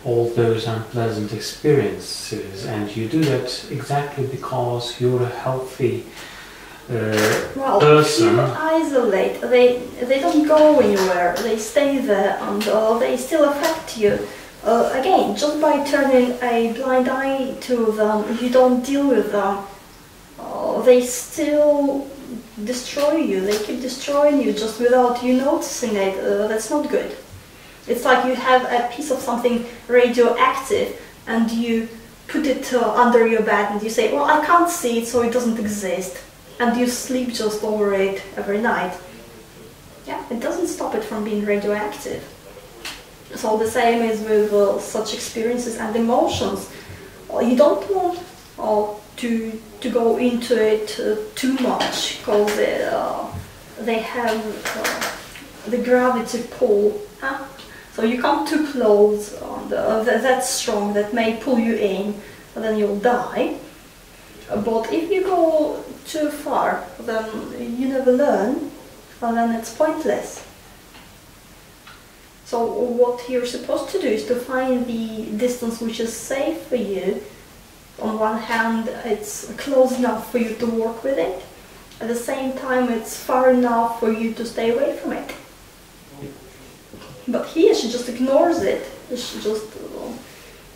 all those unpleasant experiences, and you do that exactly because you're a healthy uh, Well, person. people isolate. They they don't go anywhere. They stay there, and uh, they still affect you. Uh, again, just by turning a blind eye to them, you don't deal with them. Uh, they still destroy you. They keep destroying you just without you noticing it. Uh, that's not good. It's like you have a piece of something radioactive and you put it uh, under your bed and you say, well, I can't see it, so it doesn't exist. And you sleep just over it every night. Yeah, it doesn't stop it from being radioactive. So the same is with uh, such experiences and emotions. Uh, you don't want uh, to to go into it uh, too much because they, uh, they have uh, the gravity pull. Huh? So you come too close, and uh, th- that's strong. That may pull you in, and then you'll die. But if you go too far, then you never learn, and then it's pointless. So what you're supposed to do is to find the distance which is safe for you. On one hand, it's close enough for you to work with it. At the same time, it's far enough for you to stay away from it. But here, she just ignores it. She just uh,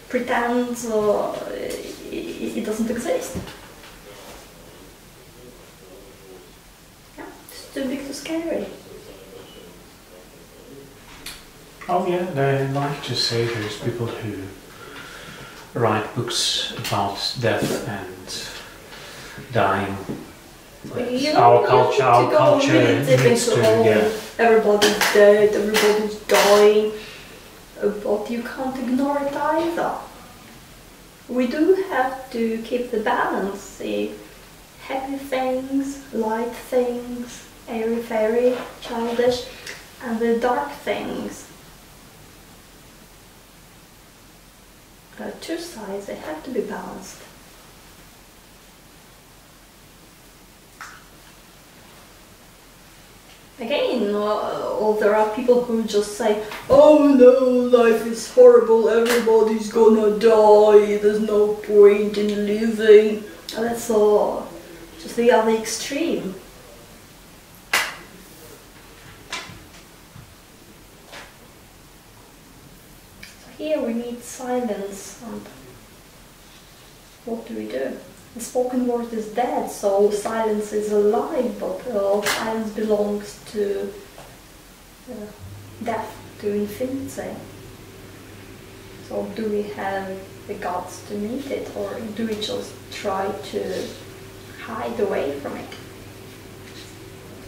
pretends uh, it, it doesn't exist. Yeah, it's too big to scary. Oh yeah, they like to say there's people who write books about death and dying You our culture, our culture needs to, oh, yeah. everybody's dead, everybody's dying, uh, but you can't ignore it either. We do have to keep the balance, see happy things, light things, airy fairy, childish, and the dark things. Uh, two sides, they have to be balanced. Again, or there are people who just say, oh no, life is horrible, everybody's gonna die, there's no point in living. And that's all just the other extreme. Here we need silence and what do we do? The spoken word is dead, so silence is alive, but uh, silence belongs to uh, death, to infinity. So do we have the guts to meet it, or do we just try to hide away from it?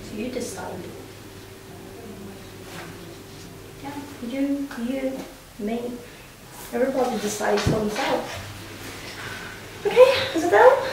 So you decide. Yeah, you, you, me, everybody decides for themselves. Okay, is it that?